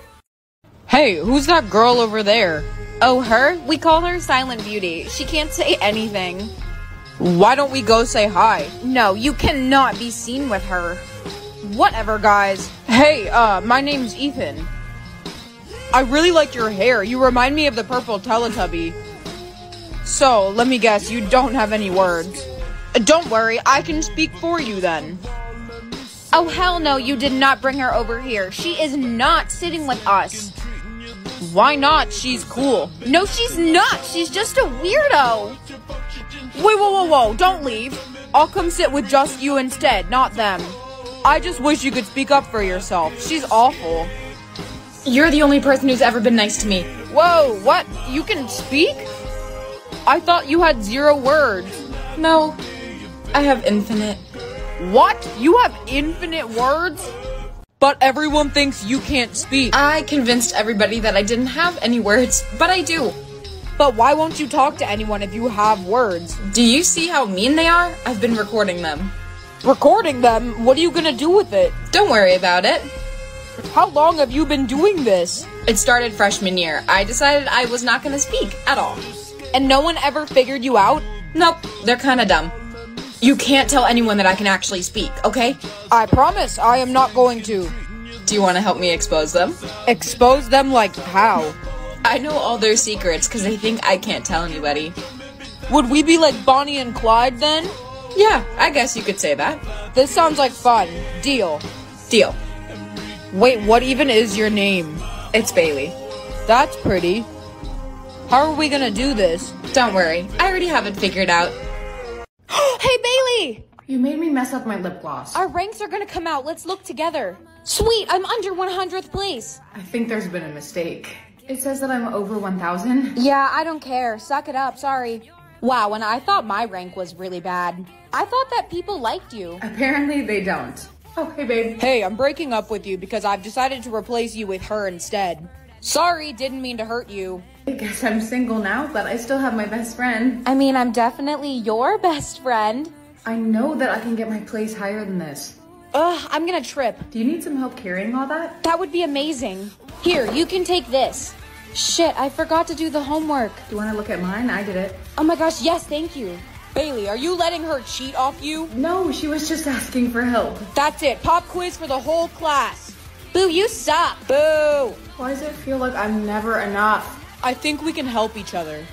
Hey, who's that girl over there?
Oh, her? We call her Silent Beauty. She can't say anything.
Why don't we go say hi?
No, you cannot be seen with her.
Whatever, guys.
Hey, uh, my name's Ethan. I really like your hair. You remind me of the purple Teletubby. So, let me guess, you don't have any words. Uh, Don't worry, I can speak for you then.
Oh, hell no, you did not bring her over here. She is not sitting with us.
Why not? She's cool.
No, she's not. She's just a weirdo.
Wait, whoa, whoa, whoa, don't leave. I'll come sit with just you instead, not them. I just wish you could speak up for yourself. She's awful.
You're the only person who's ever been nice to me.
Whoa, what? You can speak? I thought you had zero words.
No, I have infinite.
What? You have infinite words? But everyone thinks you can't speak.
I convinced everybody that I didn't have any words, but I do.
But why won't you talk to anyone if you have words?
Do you see how mean they are? I've been recording them.
Recording them? What are you gonna do with it?
Don't worry about it.
How long have you been doing this?
It started freshman year. I decided I was not going to speak at all.
And no one ever figured you out?
Nope, they're kind of dumb. You can't tell anyone that I can actually speak, okay?
I promise I am not going to.
Do you want to help me expose them?
Expose them like how?
I know all their secrets because they think I can't tell anybody.
Would we be like Bonnie and Clyde then?
Yeah, I guess you could say that.
This sounds like fun. Deal.
Deal.
Wait, what even is your name?
It's Bailey.
That's pretty. How are we gonna do this?
Don't worry, I already have it figured out.
Hey, Bailey!
You made me mess up my lip gloss.
Our ranks are gonna come out. Let's look together. Sweet, I'm under 100th place.
I think there's been a mistake. It says that I'm over 1,000.
Yeah, I don't care. Suck it up. Sorry. Wow, and I thought my rank was really bad. I thought that people liked you.
Apparently they don't. Oh, hey babe.
Hey, I'm breaking up with you because I've decided to replace you with her instead. Sorry, didn't mean to hurt you.
I guess I'm single now, but I still have my best friend.
I mean, I'm definitely your best friend.
I know that I can get my place higher than this.
Ugh, I'm gonna trip.
Do you need some help carrying all that?
That would be amazing. Here, you can take this. Shit, I forgot to do the homework.
Do you want to look at mine? I did it.
Oh my gosh, yes, thank you.
Bailey, are you letting her cheat off you?
No, she was just asking for help.
That's it. Pop quiz for the whole class.
Boo, you suck.
Boo!
Why does it feel like I'm never enough?
I think we can help each other.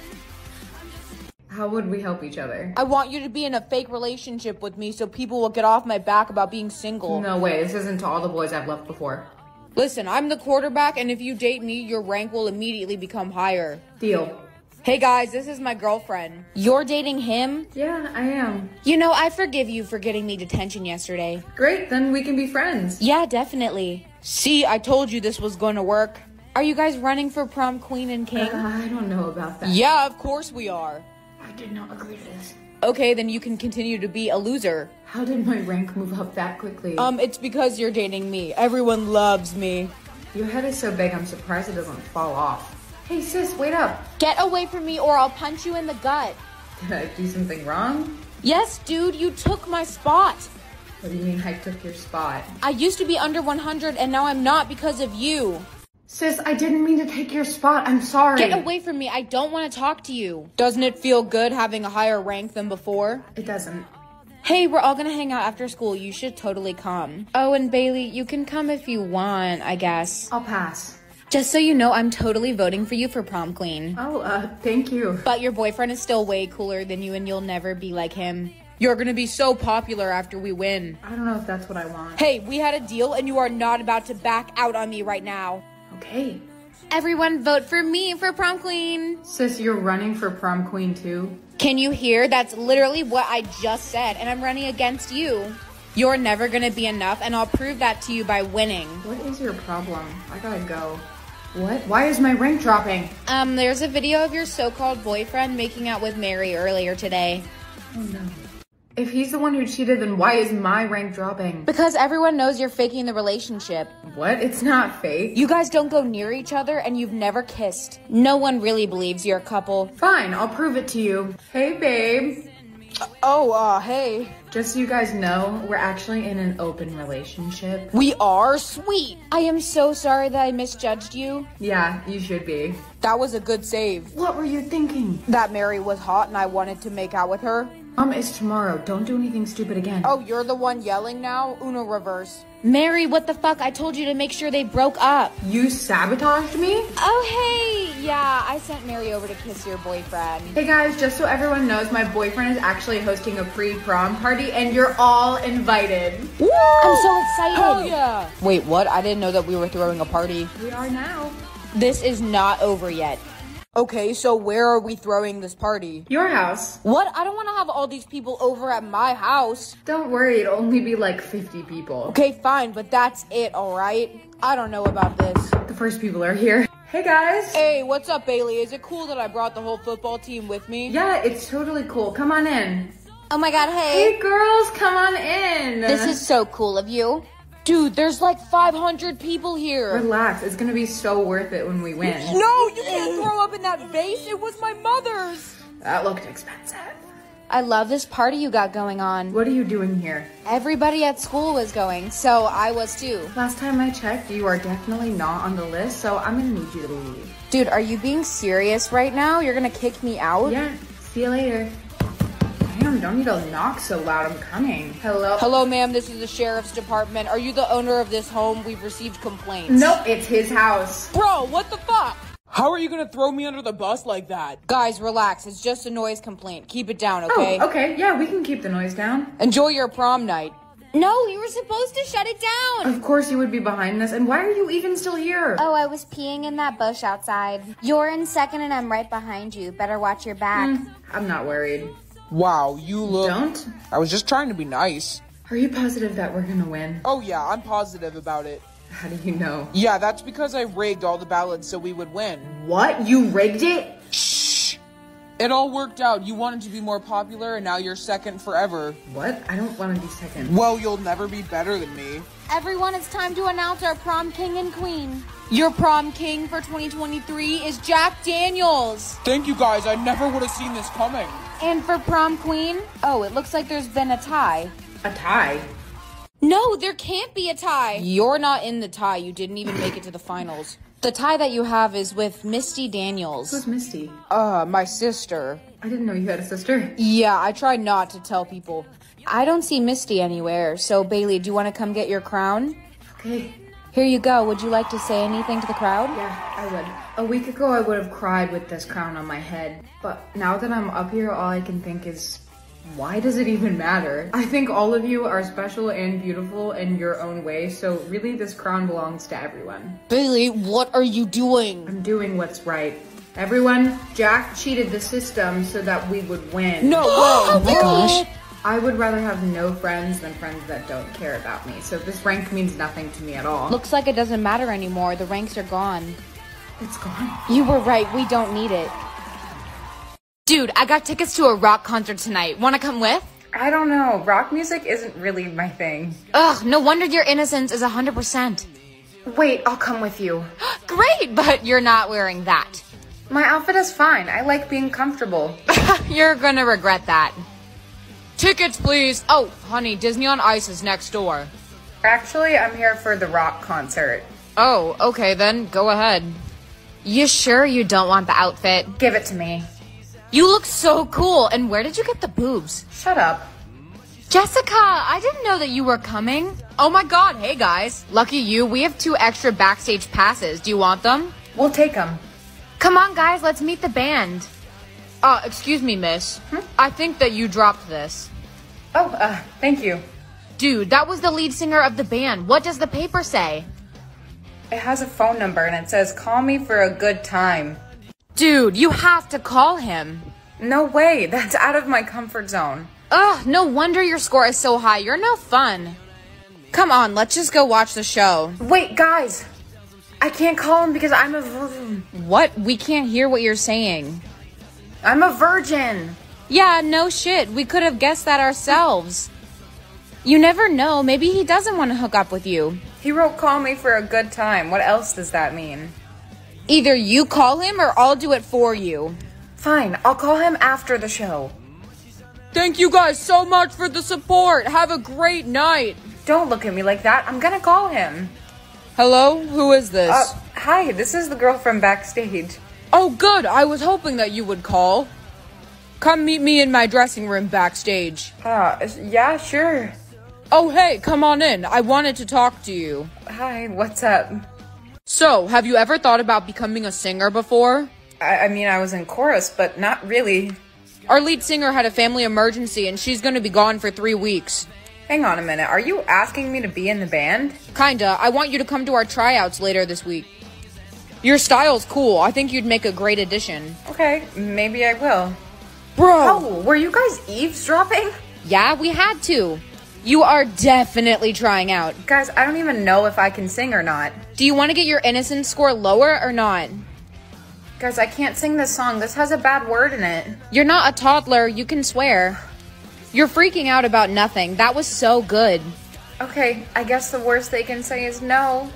How would we help each other?
I want you to be in a fake relationship with me so people will get off my back about being single.
No way, this isn't to all the boys I've loved before.
Listen, I'm the quarterback, and if you date me, your rank will immediately become higher.
Deal.
Hey guys, this is my girlfriend.
You're dating him?
Yeah, I am.
You know, I forgive you for getting me detention yesterday.
Great, then we can be friends.
Yeah, definitely.
See, I told you this was gonna work.
Are you guys running for prom queen and king?
Uh, I don't know about that.
Yeah, of course we are.
I did not agree to this.
Okay, then you can continue to be a loser.
How did my rank move up that quickly?
Um, it's because you're dating me. Everyone loves me.
Your head is so big, I'm surprised it doesn't fall off. Hey sis, wait up.
Get away from me or I'll punch you in the gut.
Did I do something wrong?
Yes, dude, you took my spot.
What do you mean I took your spot?
I used to be under 100 and now I'm not because of you.
Sis, I didn't mean to take your spot. I'm sorry.
Get away from me. I don't want to talk to you.
Doesn't it feel good having a higher rank than before?
It doesn't.
Hey, we're all gonna hang out after school. You should totally come. Oh, and Bailey, you can come if you want, I guess.
I'll pass.
Just so you know, I'm totally voting for you for prom queen.
Oh, uh, thank you.
But your boyfriend is still way cooler than you, and you'll never be like him.
You're gonna be so popular after we win.
I don't know if that's what I want.
Hey, we had a deal and you are not about to back out on me right now.
Okay.
Everyone vote for me for prom queen.
Sis, you're running for prom queen too?
Can you hear? That's literally what I just said, and I'm running against you. You're never gonna be enough, and I'll prove that to you by winning.
What is your problem? I gotta go. What? Why is my rank dropping?
Um, there's a video of your so called boyfriend making out with Mary earlier today.
Oh no. If he's the one who cheated, then why is my rank dropping?
Because everyone knows you're faking the relationship.
What? It's not fake.
You guys don't go near each other and you've never kissed. No one really believes you're a couple.
Fine, I'll prove it to you. Hey, babe.
Oh, uh, hey.
Just so you guys know, we're actually in an open relationship.
We are sweet.
I am so sorry that I misjudged you.
Yeah, you should be.
That was a good save.
What were you thinking?
That Mary was hot and I wanted to make out with her.
Um, it's tomorrow. Don't do anything stupid again.
Oh, you're the one yelling now? Uno reverse.
Mary, what the fuck? I told you to make sure they broke up.
You sabotaged me?
Oh, hey. Yeah, I sent Mary over to kiss your boyfriend.
Hey guys, just so everyone knows, my boyfriend is actually hosting a pre-prom party and you're all invited.
Woo!
I'm so excited.
Hell yeah! Wait, what? I didn't know that we were throwing a party.
We are now.
This is not over yet.
Okay, so where are we throwing this party?
Your house.
What? I don't want to have all these people over at my house.
Don't worry, it'll only be like 50 people.
Okay, fine, but that's it, alright? I don't know about this.
The first people are here. Hey guys.
Hey, what's up, Bailey? Is it cool that I brought the whole football team with me?
Yeah, it's totally cool. Come on in.
Oh my god, hey.
Hey girls, come on in.
This is so cool of you.
Dude, there's like 500 people here.
Relax, it's gonna be so worth it when we win.
No, you can't throw up in that vase. It was my mother's.
That looked expensive.
I love this party you got going on.
What are you doing here?
Everybody at school was going, so I was too.
Last time I checked, you are definitely not on the list, so I'm gonna need you to leave.
Dude, are you being serious right now? You're gonna kick me out?
Yeah, see you later. Damn, don't need to knock so loud. I'm coming. Hello?
Hello, ma'am. This is the sheriff's department. Are you the owner of this home? We've received complaints.
Nope, it's his house.
Bro, what the fuck? How are you gonna throw me under the bus like that? Guys, relax. It's just a noise complaint. Keep it down, okay?
Oh, okay, yeah, we can keep the noise down.
Enjoy your prom night.
No, you were supposed to shut it down.
Of course you would be behind this, and why are you even still here?
Oh, I was peeing in that bush outside. You're in second and I'm right behind you. Better watch your back.
Hmm, I'm not worried.
Wow, you look.
Don't?
I was just trying to be nice.
Are you positive that we're gonna win?
Oh, yeah, I'm positive about it.
How do you know?
Yeah, that's because I rigged all the ballots so we would win.
What? You rigged it?
Shh! It all worked out. You wanted to be more popular, and now you're second forever.
What? I don't want to be second.
Well, you'll never be better than me.
Everyone, it's time to announce our prom king and queen.
Your prom king for 2023 is Jack Daniels.
Thank you guys. I never would have seen this coming.
And for prom queen, oh, it looks like there's been a tie.
A tie?
No, there can't be a tie.
You're not in the tie. You didn't even make it to the finals.
The tie that you have is with Misty Daniels.
Who's Misty?
Uh, my sister.
I didn't know you had a sister.
Yeah, I tried not to tell people.
I don't see Misty anywhere. So, Bailey, do you want to come get your crown?
Okay.
Here you go. Would you like to say anything to the crowd?
Yeah, I would. A week ago, I would have cried with this crown on my head. But now that I'm up here, all I can think is, why does it even matter? I think all of you are special and beautiful in your own way, so really this crown belongs to everyone.
Bailey, what are you doing?
I'm doing what's right. Everyone, Jack cheated the system so that we would win.
No way.
Oh my gosh.
I would rather have no friends than friends that don't care about me, so this rank means nothing to me at all.
Looks like it doesn't matter anymore. The ranks are gone.
it's gone.
You were right. We don't need it.
Dude, I got tickets to a rock concert tonight. Wanna come with?
I don't know. Rock music isn't really my thing.
Ugh, no wonder your innocence is 100%.
Wait, I'll come with you.
Great, but you're not wearing that.
My outfit is fine. I like being comfortable.
You're gonna regret that.
Tickets, please. Oh, honey, Disney on Ice is next door.
Actually, I'm here for the rock concert.
Oh, okay then. Go ahead.
You sure you don't want the outfit?
Give it to me.
You look so cool. And where did you get the boobs?
Shut up.
Jessica, I didn't know that you were coming.
Oh my god, hey guys.
Lucky you, we have two extra backstage passes. Do you want them?
We'll take them.
Come on, guys, let's meet the band.
Uh, excuse me, miss. I think that you dropped this.
Oh, uh, thank you.
Dude, that was the lead singer of the band. What does the paper say?
It has a phone number and it says, call me for a good time.
Dude, you have to call him.
No way. That's out of my comfort zone.
Ugh, no wonder your score is so high. You're no fun.
Come on, let's just go watch the show.
Wait, guys. I can't call him because I'm a virgin.
What? We can't hear what you're saying.
I'm a virgin.
Yeah, no shit. We could have guessed that ourselves. You never know. Maybe he doesn't want to hook up with you.
He wrote call me for a good time. What else does that mean?
Either you call him or I'll do it for you.
Fine, I'll call him after the show.
Thank you guys so much for the support. Have a great night.
Don't look at me like that. I'm gonna call him.
Hello? Who is this?
Uh, hi, this is the girl from backstage.
oh, good. I was hoping that you would call. Come meet me in my dressing room backstage.
Uh, yeah, sure.
Oh, hey, come on in. I wanted to talk to you.
Hi, what's up?
So, have you ever thought about becoming a singer before?
I, I mean, I was in chorus, but not really.
Our lead singer had a family emergency and she's gonna be gone for three weeks.
Hang on a minute. Are you asking me to be in the band?
Kinda. I want you to come to our tryouts later this week. Your style's cool. I think you'd make a great addition.
Okay, maybe I will.
Bro!
Oh, were you guys eavesdropping?
Yeah, we had to. You are definitely trying out.
Guys, I don't even know if I can sing or not.
Do you want to get your innocence score lower or not?
Guys, I can't sing this song. This has a bad word in it.
You're not a toddler. You can swear. You're freaking out about nothing. That was so good.
Okay, I guess the worst they can say is no.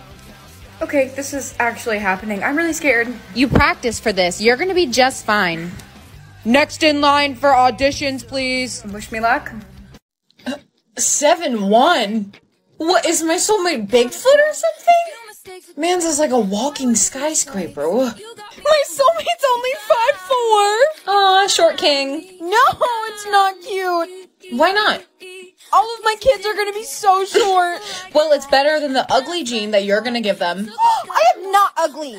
Okay, this is actually happening. I'm really scared.
You practiced for this. You're going to be just fine.
Next in line for auditions, please.
Wish me luck.
Seven one. What is my soulmate Bigfoot or something? Man's is like a walking skyscraper.
My soulmate's only five four.
Aw, short king.
No, it's not cute.
Why not?
All of my kids are gonna be so short.
Well, it's better than the ugly gene that you're gonna give them.
I am not ugly.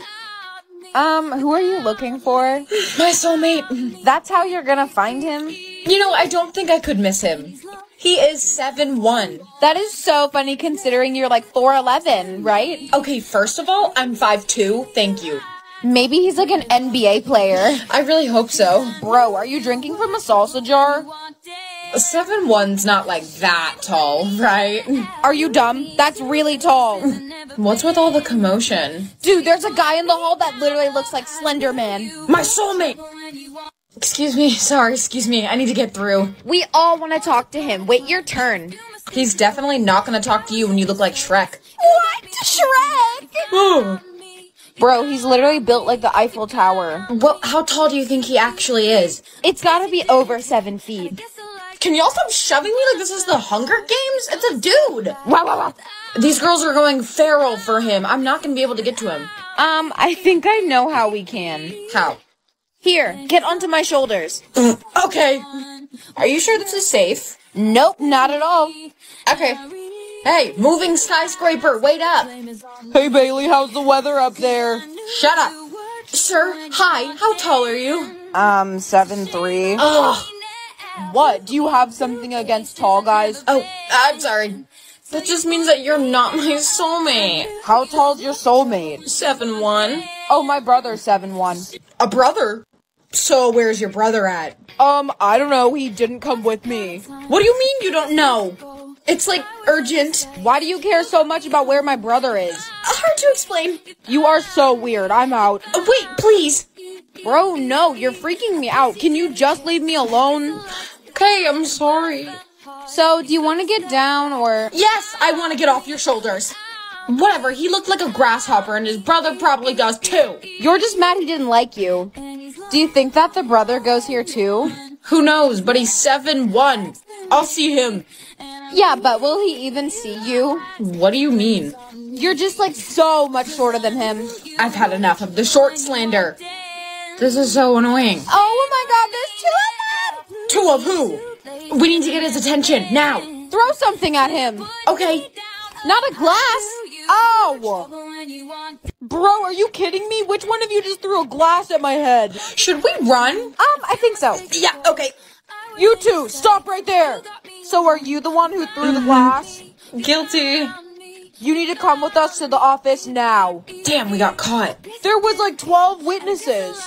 Um, who are you looking for?
My soulmate.
That's how you're gonna find him?
You know, I don't think I could miss him. He is seven one.
That is so funny considering you're like 4'11, right?
Okay, first of all, I'm five two. Thank you.
Maybe he's like an NBA player.
I really hope so.
Bro, are you drinking from a salsa jar?
Seven one's not like that tall, right?
Are you dumb? That's really tall.
What's with all the commotion?
Dude, there's a guy in the hall that literally looks like Slender Man.
My soulmate. Excuse me. Sorry. Excuse me. I need to get through.
We all want to talk to him. Wait your turn.
He's definitely not gonna talk to you when you look like Shrek.
What? Shrek? Bro, he's literally built like the Eiffel Tower.
Well, how tall do you think he actually is?
It's gotta be over seven feet.
Can y'all stop shoving me like this is the Hunger Games? It's a dude.
Wow, wow, wow.
These girls are going feral for him. I'm not gonna be able to get to him.
Um, I think I know how we can.
How?
Here, get onto my shoulders.
Okay. Are you sure this is safe?
Nope, not at all.
Okay. Hey, moving skyscraper, wait up.
Hey Bailey, how's the weather up there?
Shut up. Sir, hi. How tall are you?
Um, seven three.
Ugh.
What? Do you have something against tall guys?
Oh, I'm sorry. That just means that you're not my soulmate.
How tall's your soulmate?
Seven one.
Oh, my brother's seven one.
A brother? So where's your brother at?
Um, I don't know. He didn't come with me.
What do you mean you don't know? It's like urgent.
Why do you care so much about where my brother is?
Hard to explain.
You are so weird. I'm out.
Uh, wait, please.
Bro, no, you're freaking me out. Can you just leave me alone?
Okay, I'm sorry.
So, do you want to get down or.
Yes, I want to get off your shoulders. Whatever, he looked like a grasshopper and his brother probably does too.
You're just mad he didn't like you. Do you think that the brother goes here too?
Who knows, but he's 7-1. I'll see him.
Yeah, but will he even see you?
What do you mean?
You're just like so much shorter than him.
I've had enough of the short slander. This is so annoying.
Oh my god, there's two of them!
Two of who? We need to get his attention, now.
Throw something at him!
Okay,
Not a glass!
Ow! Bro, are you kidding me? Which one of you just threw a glass at my head?
should we run?
Um, I think so.
Yeah, okay.
You two, stop right there! So are you the one who threw the glass?
Guilty.
You need to come with us to the office now.
Damn, we got caught.
There was like 12 witnesses.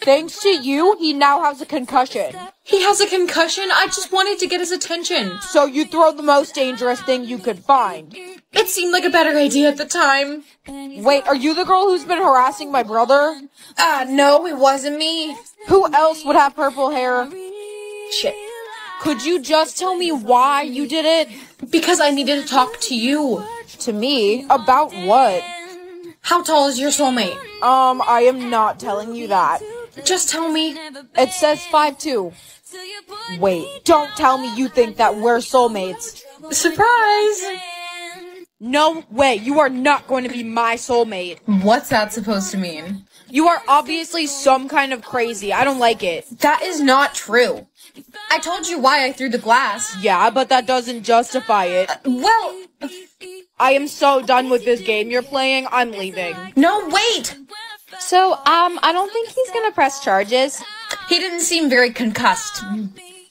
Thanks to you, he now has a concussion.
He has a concussion. I just wanted to get his attention.
So you throw the most dangerous thing you could find.
It seemed like a better idea at the time.
Wait, are you the girl who's been harassing my brother?
Ah, no, it wasn't me.
Who else would have purple hair?
Shit.
Could you just tell me why you did it?
Because I needed to talk to you.
To me? About what?
How tall is your soulmate?
Um, I am not telling you that.
Just tell me.
It says 5'2. Wait, don't tell me you think that we're soulmates.
Surprise!
No way, you are not going to be my soulmate.
What's that supposed to mean?
You are obviously some kind of crazy. I don't like it.
That is not true. I told you why I threw the glass.
Yeah, but that doesn't justify it.
Well,
I am so done with this game you're playing. I'm leaving.
no, wait!
So, um, I don't think he's gonna press charges.
He didn't seem very concussed.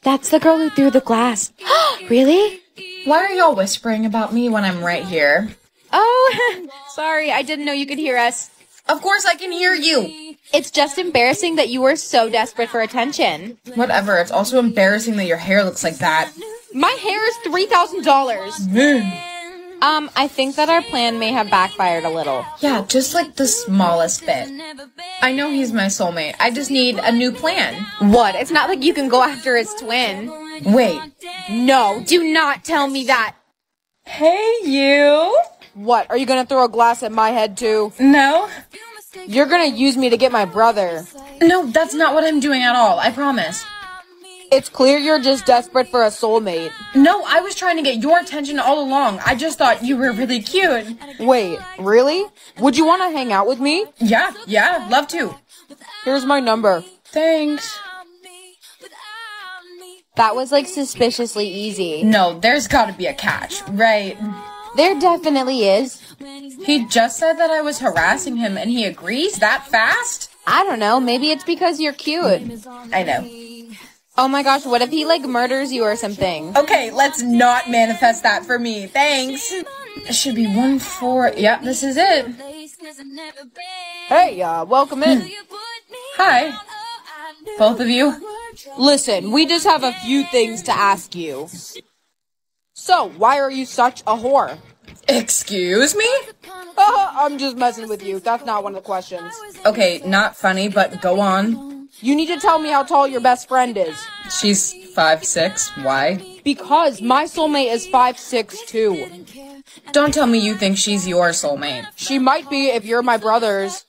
That's the girl who threw the glass. really?
Why are y'all whispering about me when I'm right here?
Oh, sorry, I didn't know you could hear us.
Of course I can hear you.
It's just embarrassing that you were so desperate for attention.
Whatever, it's also embarrassing that your hair looks like that.
My hair is $3,000.
Um, I think that our plan may have backfired a little.
Yeah, just like the smallest bit. I know he's my soulmate. I just need a new plan.
What? It's not like you can go after his twin.
Wait.
No, do not tell me that.
Hey, you.
What, are you gonna throw a glass at my head too?
No?
You're gonna use me to get my brother.
No, that's not what I'm doing at all. I promise.
It's clear you're just desperate for a soulmate.
No, I was trying to get your attention all along. I just thought you were really cute.
Wait, really? Would you wanna hang out with me?
Yeah, yeah, love to.
Here's my number.
Thanks.
That was like suspiciously easy.
No, there's gotta be a catch, right?
There definitely is.
He just said that I was harassing him and he agrees that fast?
I don't know, maybe it's because you're cute.
I know.
Oh my gosh, what if he like murders you or something?
Okay, let's not manifest that for me. Thanks. It should be one four. Yep, this is it.
Hey, uh, welcome in.
Hi. Both of you?
Listen, we just have a few things to ask you. So, why are you such a whore?
Excuse me?
Uh, I'm just messing with you. That's not one of the questions.
Okay, not funny, but go on.
You need to tell me how tall your best friend is.
She's five six. Why?
Because my soulmate is five six two.
Don't tell me you think she's your soulmate.
She might be if you're my brother's.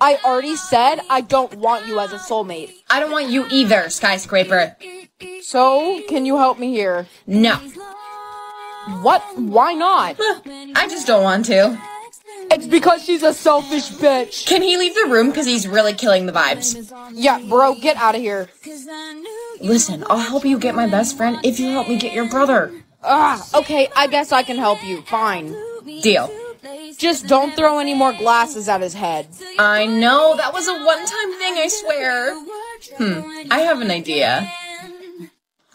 I already said I don't want you as a soulmate.
I don't want you either, skyscraper.
So, can you help me here?
No.
What? Why not?
I just don't want to.
It's because she's a selfish bitch.
Can he leave the room because he's really killing the vibes?
Yeah, bro, get out of here.
Listen, I'll help you get my best friend if you help me get your brother.
Ah, okay, I guess I can help you. Fine.
Deal.
Just don't throw any more glasses at his head.
I know, that was a one time thing, I swear. Hmm, I have an idea.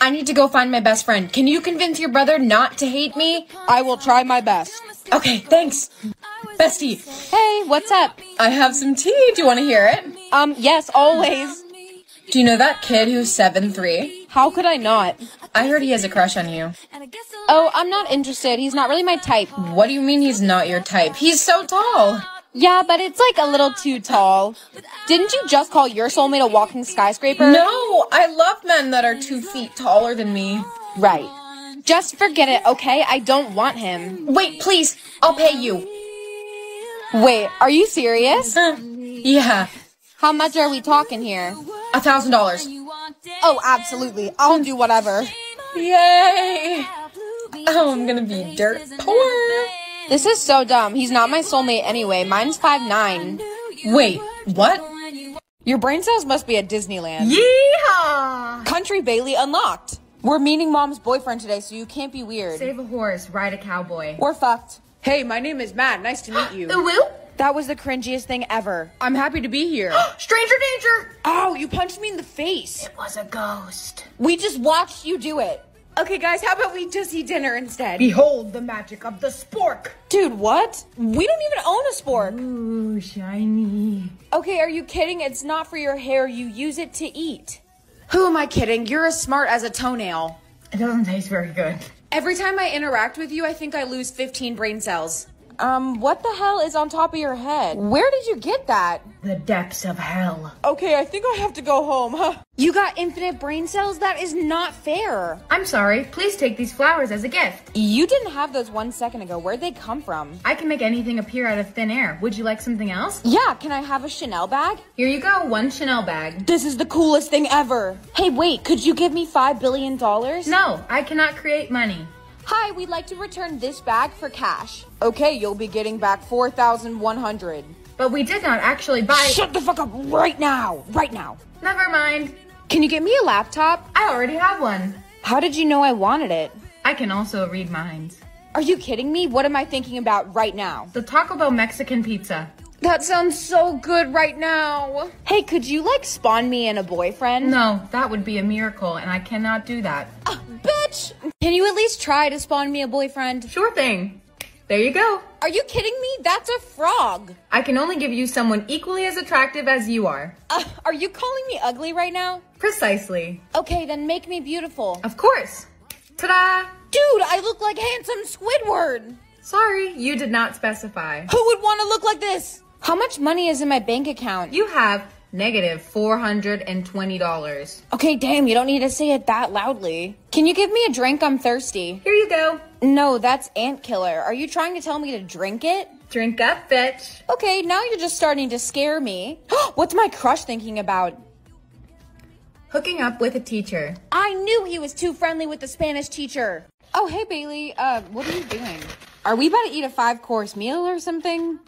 I need to go find my best friend. Can you convince your brother not to hate me?
I will try my best.
Okay, thanks. Bestie,
Hey, what's up?
I have some tea. Do you want to hear it?
Um, yes, always.
Do you know that kid who's seven three?
How could I not?
I heard he has a crush on you.
Oh, I'm not interested. He's not really my type.
What do you mean he's not your type? He's so tall.
Yeah, but it's like a little too tall.
Didn't you just call your soulmate a walking skyscraper?
No, I love men that are two feet taller than me.
Right.
Just forget it, okay? I don't want him.
Wait, please, I'll pay you.
Wait, are you serious?
Yeah,
How much are we talking here?
a thousand dollars.
Oh, absolutely. I'll do whatever.
Yay! Oh, I'm gonna be dirt poor.
This is so dumb. He's not my soulmate anyway. Mine's five nine.
Wait, what?
Your brain cells must be at Disneyland.
Yeehaw!
Country Bailey unlocked. We're meeting mom's boyfriend today, so you can't be weird.
Save a horse, ride a cowboy.
We're fucked. Hey, my name is Matt. Nice to meet you.
Woo?
That was the cringiest thing ever. I'm happy to be here.
Stranger danger!
Oh, you punched me in the face.
It was a ghost.
We just watched you do it. Okay, guys, how about we just eat dinner instead?
Behold the magic of the spork.
Dude, what? We don't even own a spork.
Ooh, shiny.
Okay, are you kidding? It's not for your hair. You use it to eat. Who am I kidding? You're as smart as a toenail.
It doesn't taste very good.
Every time I interact with you, I think I lose 15 brain cells. Um, what the hell is on top of your head? Where did you get that?
The depths of hell.
Okay, I think I have to go home, huh?
You got infinite brain cells? That is not fair.
I'm sorry. Please take these flowers as a gift.
You didn't have those one second ago. Where'd they come from?
I can make anything appear out of thin air. Would you like something else?
Yeah, can I have a Chanel bag?
Here you go, one Chanel bag.
This is the coolest thing ever. Hey, wait, could you give me $5 billion?
No, I cannot create money.
Hi, we'd like to return this bag for cash. Okay, you'll be getting back 4,100.
But we did not actually buy.
Shut the fuck up right now! Right now!
Never mind.
Can you get me a laptop?
I already have one.
How did you know I wanted it?
I can also read minds.
Are you kidding me? What am I thinking about right now?
The Taco Bell Mexican pizza.
That sounds so good right now. Hey, could you like spawn me in a boyfriend?
No, that would be a miracle, and I cannot do that.
Ah, bitch! Can you at least try to spawn me a boyfriend?
Sure thing. There you go.
Are you kidding me? That's a frog.
I can only give you someone equally as attractive as you are.
Uh, are you calling me ugly right now?
Precisely.
Okay, then make me beautiful.
Of course. Ta-da!
Dude, I look like handsome Squidward.
Sorry, you did not specify.
Who would want to look like this? How much money is in my bank account?
You have negative $420.
Okay, damn, you don't need to say it that loudly. Can you give me a drink? I'm thirsty.
Here you go.
No, that's Ant Killer. Are you trying to tell me to drink it?
Drink up, bitch.
Okay, now you're just starting to scare me. What's my crush thinking about?
Hooking up with a teacher.
I knew he was too friendly with the Spanish teacher. Oh, hey, Bailey. Uh, what are you doing? Are we about to eat a five course meal or something?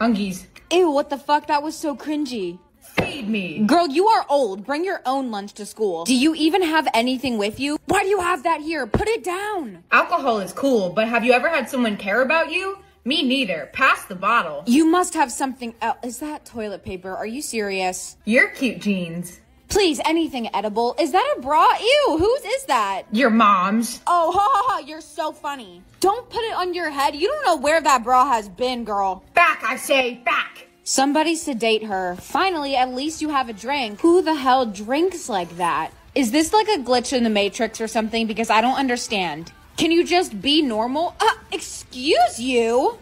Hungies.
Ew, what the fuck? That was so cringy.
Feed me.
Girl, you are old. Bring your own lunch to school. Do you even have anything with you? Why do you have that here? Put it down.
Alcohol is cool, but have you ever had someone care about you? Me neither. Pass the bottle.
You must have something else. Is that toilet paper? Are you serious?
Your cute jeans.
Please, anything edible. Is that a bra? Ew, whose is that?
Your mom's.
Oh, ha ha ha, you're so funny. Don't put it on your head. You don't know where that bra has been, girl.
Back, I say, back.
Somebody sedate her. Finally, at least you have a drink. Who the hell drinks like that? Is this like a glitch in the Matrix or something? Because I don't understand. Can you just be normal? Uh, excuse you?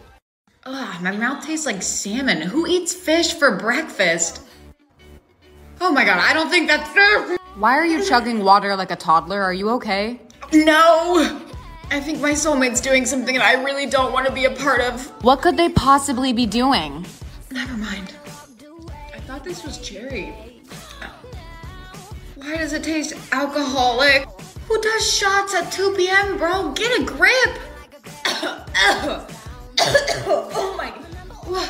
Ugh, my mouth tastes like salmon. Who eats fish for breakfast? Oh my god, I don't think that's fair.
Why are you chugging water like a toddler? Are you okay?
No! I think my soulmate's doing something that I really don't want to be a part of.
What could they possibly be doing?
Never mind. I thought this was cherry. Why does it taste alcoholic? Who does shots at 2 p.m., bro? Get a grip! oh my. God.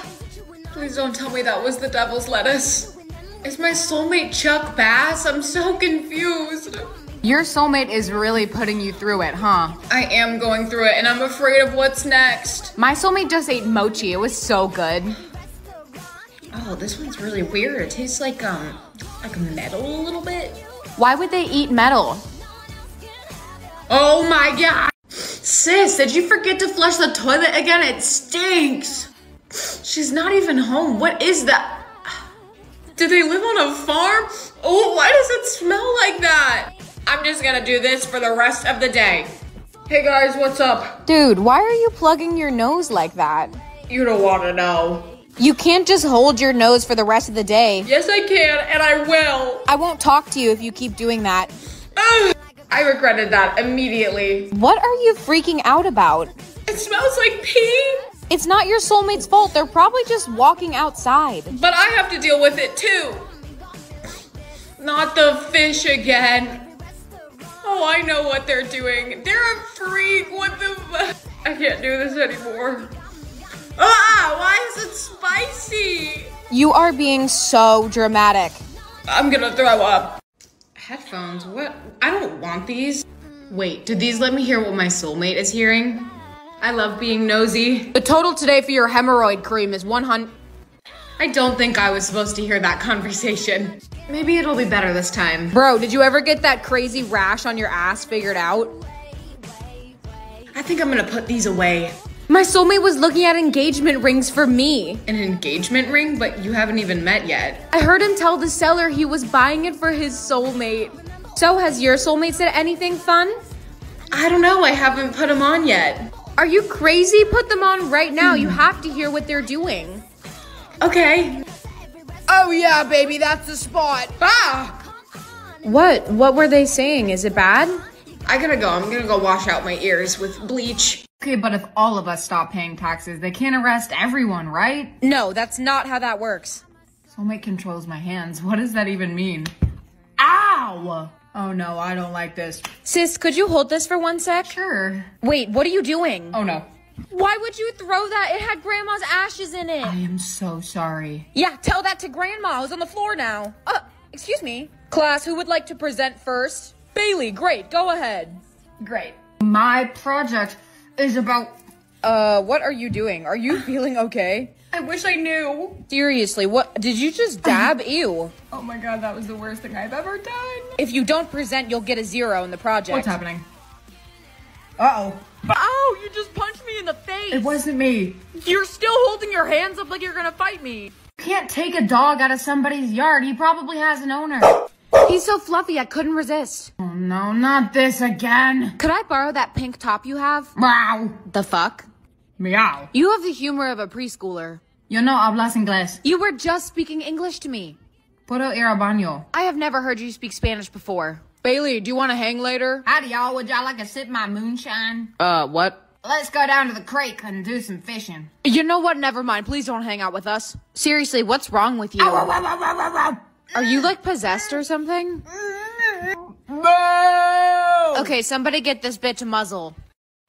Please don't tell me that was the devil's lettuce. Is my soulmate Chuck Bass? I'm so confused.
Your soulmate is really putting you through it, huh?
I am going through it and I'm afraid of what's next.
My soulmate just ate mochi. It was so good.
Oh, this one's really weird. It tastes like um like metal a little bit.
Why would they eat metal?
Oh my god! Sis, did you forget to flush the toilet again? It stinks! She's not even home. What is that? Do they live on a farm? Oh, why does it smell like that? I'm just gonna do this for the rest of the day. Hey guys, what's up?
Dude, why are you plugging your nose like that?
You don't wanna know.
You can't just hold your nose for the rest of the day.
Yes, I can, and I will.
I won't talk to you if you keep doing that.
Ugh, I regretted that immediately.
What are you freaking out about?
It smells like pee.
It's not your soulmate's fault. They're probably just walking outside.
But I have to deal with it too. Not the fish again. Oh, I know what they're doing. They're a freak. What the I can't do this anymore. Ah, why is it spicy?
You are being so dramatic.
I'm gonna throw up. Headphones, what? I don't want these. Wait, did these let me hear what my soulmate is hearing? I love being nosy.
The total today for your hemorrhoid cream is 100.
I don't think I was supposed to hear that conversation. Maybe it'll be better this time.
Bro, did you ever get that crazy rash on your ass figured out?
I think I'm gonna put these away.
My soulmate was looking at engagement rings for me.
An engagement ring, but you haven't even met yet.
I heard him tell the seller he was buying it for his soulmate. So, has your soulmate said anything fun?
I don't know, I haven't put them on yet.
Are you crazy? Put them on right now. You have to hear what they're doing.
Okay.
Oh yeah, baby, that's the spot.
Ah!
What? What were they saying? Is it bad?
I gotta go. I'm gonna go wash out my ears with bleach.
Okay, but if all of us stop paying taxes, they can't arrest everyone, right?
No, that's not how that works.
Soulmate controls my hands. What does that even mean? Ow! Oh no, I don't like this.
Sis, could you hold this for one sec?
Sure.
Wait, what are you doing?
Oh no.
Why would you throw that? It had grandma's ashes in it.
I am so sorry.
Yeah, tell that to grandma who's on the floor now. Uh, excuse me. Class, who would like to present first? Bailey, great, go ahead.
Great. My project is about.
Uh, what are you doing? Are you feeling okay?
I wish I knew.
Seriously, what did you just dab? Ew.
Oh my god, that was the worst thing I've ever done.
If you don't present, you'll get a zero in the project.
What's happening? Uh oh.
Ow, you just punched me in the face.
It wasn't me.
You're still holding your hands up like you're gonna fight me.
You can't take a dog out of somebody's yard. He probably has an owner.
He's so fluffy, I couldn't resist.
Oh no, not this again.
Could I borrow that pink top you have?
Wow.
The fuck?
Meow.
You have the humor of a preschooler.
Yo no hablas inglés.
You were just speaking English to me.
Puedo ir al baño.
I have never heard you speak Spanish before.
Bailey, do you want to hang later?
Howdy y'all, would y'all like to sip my moonshine?
Uh, what?
Let's go down to the creek and do some fishing.
You know what? Never mind. Please don't hang out with us.
Seriously, what's wrong with you?
Are you like possessed or something? No!
Okay, somebody get this bitch a muzzle.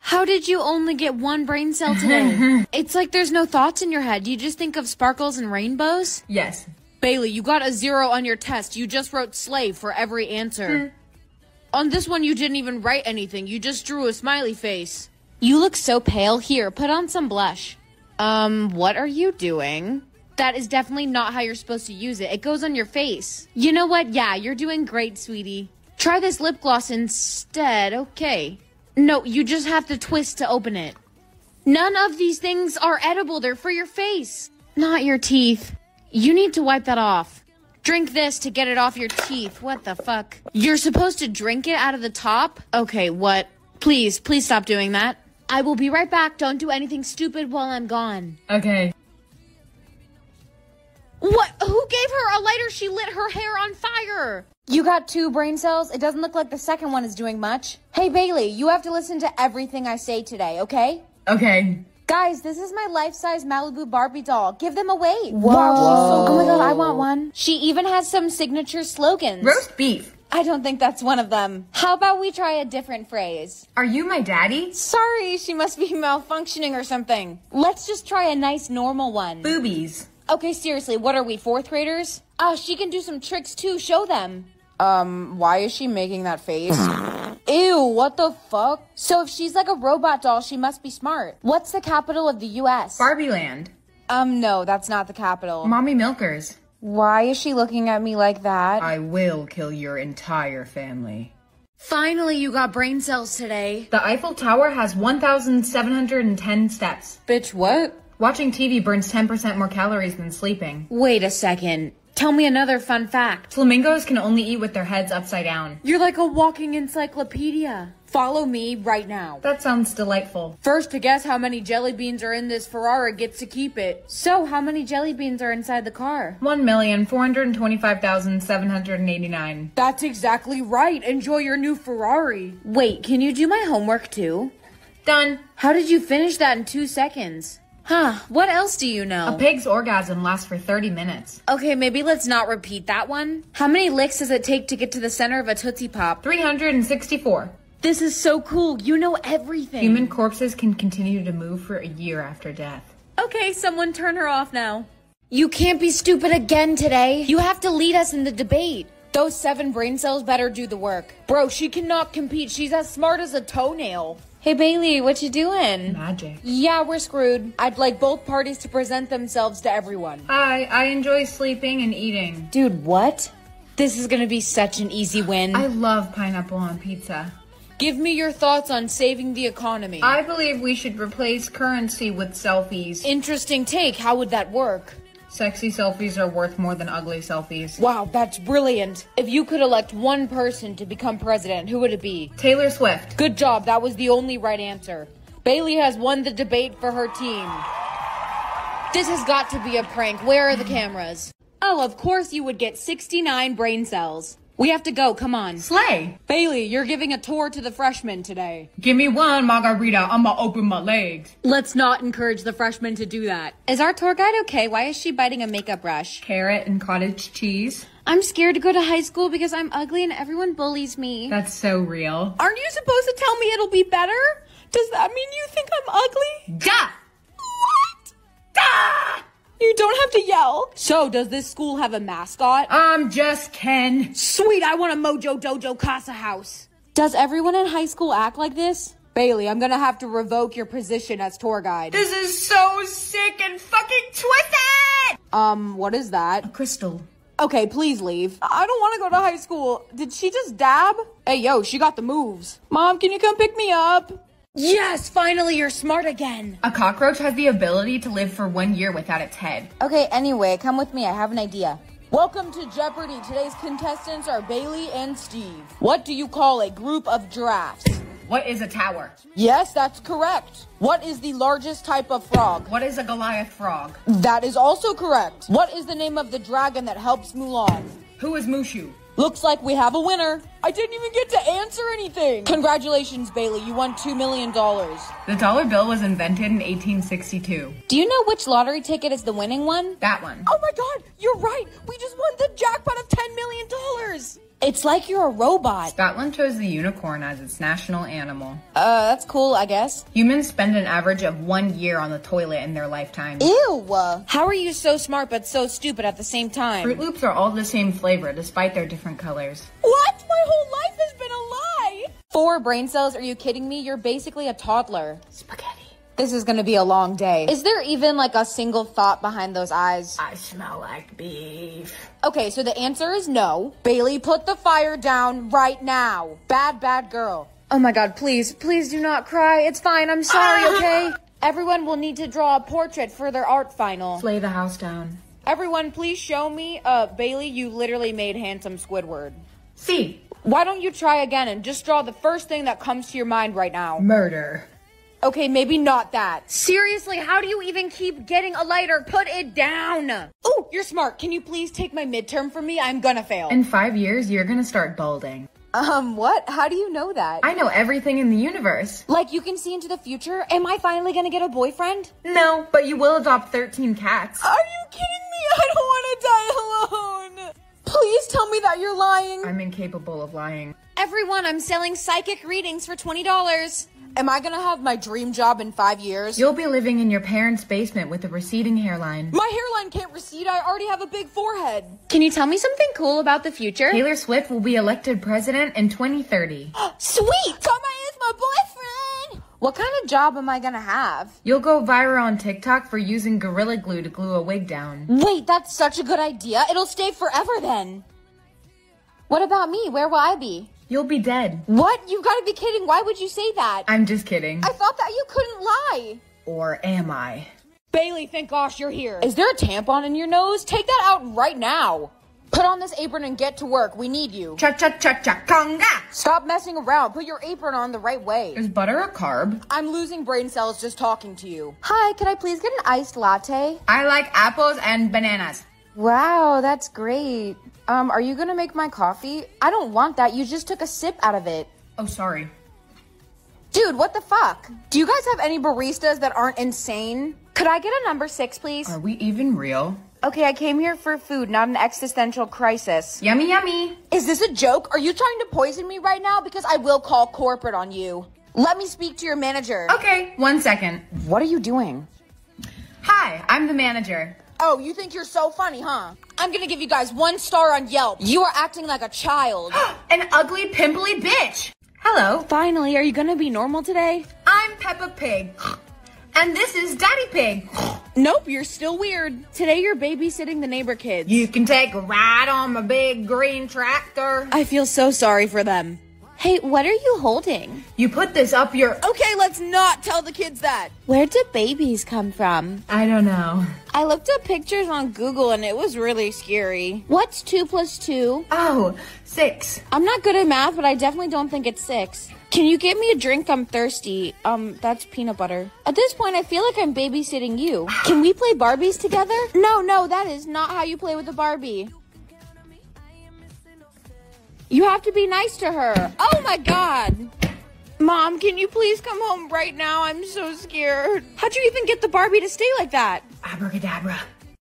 How did you only get one brain cell today? it's like there's no thoughts in your head. Do you just think of sparkles and rainbows?
Yes.
Bailey, you got a zero on your test. You just wrote slave for every answer. on this one, you didn't even write anything. You just drew a smiley face.
You look so pale. Here, put on some blush.
Um, what are you doing?
That is definitely not how you're supposed to use it. It goes on your face. You know what? Yeah, you're doing great, sweetie. Try this lip gloss instead. Okay. No, you just have to twist to open it. None of these things are edible. They're for your face, not your teeth. You need to wipe that off. Drink this to get it off your teeth. What the fuck? You're supposed to drink it out of the top? Okay, what? Please, please stop doing that. I will be right back. Don't do anything stupid while I'm gone.
Okay.
What? Who gave her a lighter? She lit her hair on fire. You got two brain cells? It doesn't look like the second one is doing much. Hey, Bailey, you have to listen to everything I say today, okay?
Okay.
Guys, this is my life-size Malibu Barbie doll. Give them away. Whoa. Wow, she's so, oh my god, I want one. She even has some signature slogans.
Roast beef.
I don't think that's one of them. How about we try a different phrase?
Are you my daddy?
Sorry, she must be malfunctioning or something. Let's just try a nice normal one.
Boobies.
Okay, seriously, what are we, fourth graders? Oh, she can do some tricks too. Show them.
Um, why is she making that face?
Ew, what the fuck? So if she's like a robot doll, she must be smart. What's the capital of the US?
Barbie Land.
Um, no, that's not the capital.
Mommy Milkers.
Why is she looking at me like that?
I will kill your entire family.
Finally, you got brain cells today.
The Eiffel Tower has 1,710 steps.
Bitch, what?
Watching TV burns 10% more calories than sleeping.
Wait a second. Tell me another fun fact.
Flamingos can only eat with their heads upside down.
You're like a walking encyclopedia. Follow me right now.
That sounds delightful.
First to guess how many jelly beans are in this Ferrari gets to keep it.
So, how many jelly beans are inside the car?
1,425,789.
That's exactly right. Enjoy your new Ferrari.
Wait, can you do my homework too?
Done.
How did you finish that in two seconds? Huh, what else do you know?
A pig's orgasm lasts for 30 minutes.
Okay, maybe let's not repeat that one. How many licks does it take to get to the center of a Tootsie Pop?
364.
This is so cool. You know everything.
Human corpses can continue to move for a year after death.
Okay, someone turn her off now. You can't be stupid again today. You have to lead us in the debate.
Those seven brain cells better do the work. Bro, she cannot compete. She's as smart as a toenail.
Hey Bailey, what you doing?
Magic.
Yeah, we're screwed. I'd like both parties to present themselves to everyone.
Hi, I enjoy sleeping and eating.
Dude, what? This is gonna be such an easy win.
I love pineapple on pizza.
Give me your thoughts on saving the economy.
I believe we should replace currency with selfies.
Interesting take. How would that work?
Sexy selfies are worth more than ugly selfies.
Wow, that's brilliant. If you could elect one person to become president, who would it be?
Taylor Swift.
Good job. That was the only right answer.
Bailey has won the debate for her team. This has got to be a prank. Where are the cameras? Oh, of course you would get 69 brain cells. We have to go. Come on.
Slay.
Bailey, you're giving a tour to the freshmen today.
Give me one margarita. I'ma open my legs.
Let's not encourage the freshmen to do that. Is our tour guide okay? Why is she biting a makeup brush?
Carrot and cottage cheese.
I'm scared to go to high school because I'm ugly and everyone bullies me.
That's so real.
Aren't you supposed to tell me it'll be better? Does that mean you think I'm ugly?
Duh!
What?
Duh!
You don't have to yell.
So, does this school have a mascot?
I'm just Ken.
Sweet, I want a Mojo Dojo Casa house. Does everyone in high school act like this? Bailey, I'm gonna have to revoke your position as tour guide.
This is so sick and fucking twisted!
Um, what is that?
A crystal.
Okay, please leave.
I don't want to go to high school. Did she just dab?
Hey, yo, she got the moves.
Mom, can you come pick me up?
Yes, finally you're smart again.
A cockroach has the ability to live for one year without its head.
Okay, anyway, come with me. I have an idea.
Welcome to Jeopardy! Today's contestants are Bailey and Steve. What do you call a group of giraffes?
What is a tower?
Yes, that's correct. What is the largest type of frog?
What is a Goliath frog?
That is also correct. What is the name of the dragon that helps Mulan?
Who is Mushu?
Looks like we have a winner. I didn't even get to answer anything. Congratulations, Bailey. You won $2 million.
The dollar bill was invented in 1862.
Do you know which lottery ticket is the winning one?
That one.
Oh my god, you're right. We just won the jackpot of $10 million.
It's like you're a robot.
Scotland chose the unicorn as its national animal.
Uh, that's cool, I guess.
Humans spend an average of one year on the toilet in their lifetime.
Ew. How are you so smart but so stupid at the same time?
Froot Loops are all the same flavor despite their different colors.
What? My whole life has been a lie.
Four brain cells? Are you kidding me? You're basically a toddler.
Spaghetti.
This is gonna be a long day. Is there even like a single thought behind those eyes?
I smell like beef.
Okay, so the answer is no.
Bailey, put the fire down right now. Bad, bad girl.
Oh my god, please, please do not cry. It's fine. I'm sorry, okay? Everyone will need to draw a portrait for their art final.
Lay the house down.
Everyone, please show me. Uh, Bailey, you literally made handsome Squidward.
See.
Why don't you try again and just draw the first thing that comes to your mind right now?
Murder.
Okay, maybe not that. Seriously, how do you even keep getting a lighter? Put it down. Oh, you're smart. Can you please take my midterm for me? I'm gonna fail.
In five years, you're gonna start balding.
Um, what? How do you know that?
I know everything in the universe.
Like you can see into the future? Am I finally gonna get a boyfriend?
No, but you will adopt 13 cats.
Are you kidding me? I don't want to die alone. Please tell me that you're lying.
I'm incapable of lying.
Everyone, I'm selling psychic readings for $20.
Am I gonna have my dream job in five years?
You'll be living in your parents' basement with a receding hairline.
My hairline can't recede. I already have a big forehead.
Can you tell me something cool about the future?
Taylor Swift will be elected president in 2030.
Sweet!
Karma is my boyfriend.
What kind of job am I gonna have?
You'll go viral on TikTok for using Gorilla Glue to glue a wig down.
Wait, that's such a good idea. It'll stay forever then. What about me? Where will I be?
You'll be dead.
What? You've got to be kidding. Why would you say that?
I'm just kidding.
I thought that you couldn't lie.
Or am I?
Bailey, thank gosh you're here.
Is there a tampon in your nose? Take that out right now. Put on this apron and get to work. We need you.
Cha cha cha cha conga! Ah!
Stop messing around. Put your apron on the right way.
Is butter a carb?
I'm losing brain cells just talking to you.
Hi, could I please get an iced latte?
I like apples and bananas.
Wow, that's great. Um, are you gonna make my coffee? I don't want that. You just took a sip out of it.
Oh, sorry.
Dude, what the fuck? Do you guys have any baristas that aren't insane? Could I get a number six, please?
Are we even real?
Okay, I came here for food, not an existential crisis.
Yummy, yummy.
Is this a joke? Are you trying to poison me right now? Because I will call corporate on you. Let me speak to your manager.
Okay, one second.
What are you doing?
Hi, I'm the manager.
Oh, you think you're so funny, huh? I'm gonna give you guys one star on Yelp. You are acting like a child.
An ugly, pimply bitch. Hello,
Finally, are you gonna be normal today?
I'm Peppa Pig. And this is Daddy Pig.
Nope, you're still weird.
Today you're babysitting the neighbor kids.
You can take a ride on my big green tractor.
I feel so sorry for them. Hey, what are you holding?
You put this up your.
Okay, let's not tell the kids that.
Where do babies come from?
I don't know.
I looked up pictures on Google and it was really scary. What's two plus two?
Oh, six.
I'm not good at math, but I definitely don't think it's six. Can you get me a drink? I'm thirsty. Um, that's peanut butter. At this point, I feel like I'm babysitting you. Can we play Barbies together? No, no, that is not how you play with a Barbie. You have to be nice to her. Oh my god. Mom, can you please come home right now? I'm so scared. How'd you even get the Barbie to stay like that?
Abracadabra.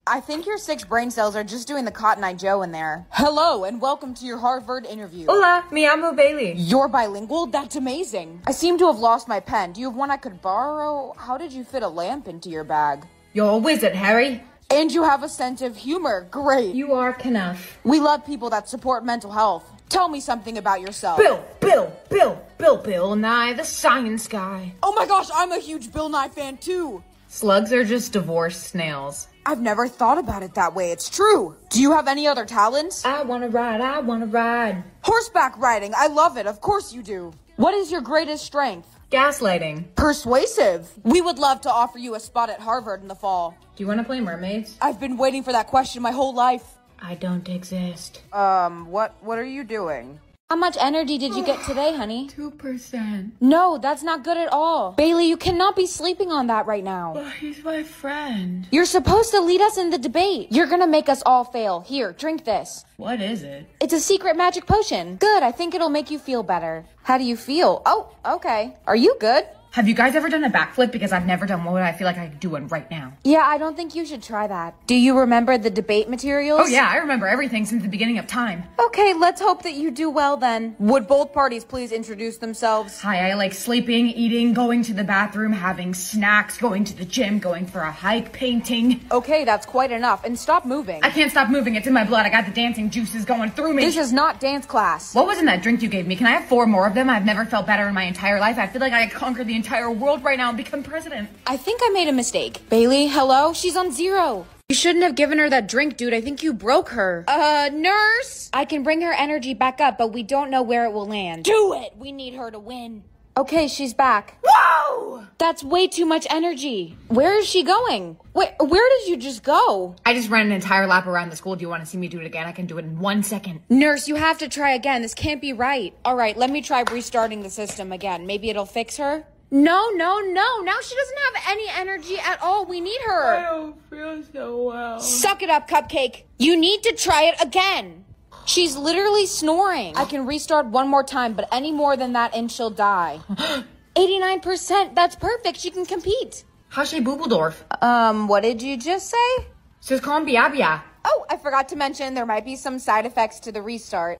I think your six brain cells are just doing the Cotton Eye Joe in there. Hello, and welcome to your Harvard interview.
Hola, mi amo Bailey.
You're bilingual? That's amazing. I seem to have lost my pen. Do you have one I could borrow? How did you fit a lamp into your bag?
You're a wizard, Harry.
And you have a sense of humor. Great.
You are Knuff.
we love people that support mental health. Tell me something about yourself.
Bill, Bill, Bill, Bill, Bill Nye, the science guy.
Oh my gosh, I'm a huge Bill Nye fan too.
Slugs are just divorced snails.
I've never thought about it that way. It's true. Do you have any other talents?
I wanna ride, I wanna ride.
Horseback riding. I love it. Of course you do. What is your greatest strength?
Gaslighting.
Persuasive. We would love to offer you a spot at Harvard in the fall.
Do you wanna play mermaids?
I've been waiting for that question my whole life.
I don't exist.
Um, what what are you doing?
How much energy did you get today, honey?
2%.
No, that's not good at all. Bailey, you cannot be sleeping on that right now.
But he's my friend.
You're supposed to lead us in the debate. You're gonna make us all fail. Here, drink this.
What is it?
It's a secret magic potion. Good, I think it'll make you feel better. How do you feel? Oh, okay. Are you good?
Have you guys ever done a backflip? Because I've never done one. I feel like I could do one right now.
Yeah, I don't think you should try that. Do you remember the debate materials?
Oh yeah, I remember everything since the beginning of time.
Okay, let's hope that you do well then.
Would both parties please introduce themselves?
Hi, I like sleeping, eating, going to the bathroom, having snacks, going to the gym, going for a hike, painting.
Okay, that's quite enough. And stop moving.
I can't stop moving. It's in my blood. I got the dancing juices going through me.
This is not dance class.
what was in that drink you gave me? Can I have four more of them? I've never felt better in my entire life. I feel like I conquered the entire world right now and become president.
I think I made a mistake. Bailey, hello? She's on zero. You shouldn't have given her that drink, dude. I think you broke her. Uh, nurse? I can bring her energy back up, but we don't know where it will land.
Do it! We need her to win.
Okay, she's back.
Whoa!
That's way too much energy. Where is she going? Wait, where did you just go?
I just ran an entire lap around the school. Do you want to see me do it again? I can do it in one second.
Nurse, you have to try again. This can't be right. All right, let me try restarting the system again. Maybe it'll fix her. No, no, no. Now she doesn't have any energy at all. We need her.
I don't feel so well.
Suck it up, Cupcake. You need to try it again. She's literally snoring. I can restart one more time, but any more than that and she'll die. 89%. That's perfect. She can compete.
Hashe Bubbeldorf.
Um, what did you just say?
Says Biabia.
Oh, I forgot to mention there might be some side effects to the restart.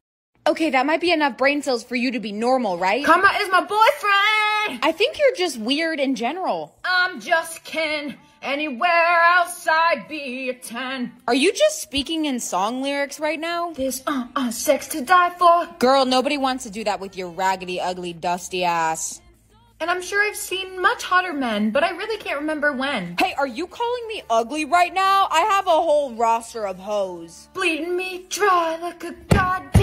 Okay, that might be enough brain cells for you to be normal, right?
Karma is my boyfriend!
I think you're just weird in general.
I'm just Ken. Anywhere else I'd be a 10.
Are you just speaking in song lyrics right now?
This, uh, uh, sex to die for.
Girl, nobody wants to do that with your raggedy, ugly, dusty ass.
And I'm sure I've seen much hotter men, but I really can't remember when.
Hey, are you calling me ugly right now? I have a whole roster of hoes.
Bleeding me dry like a goddamn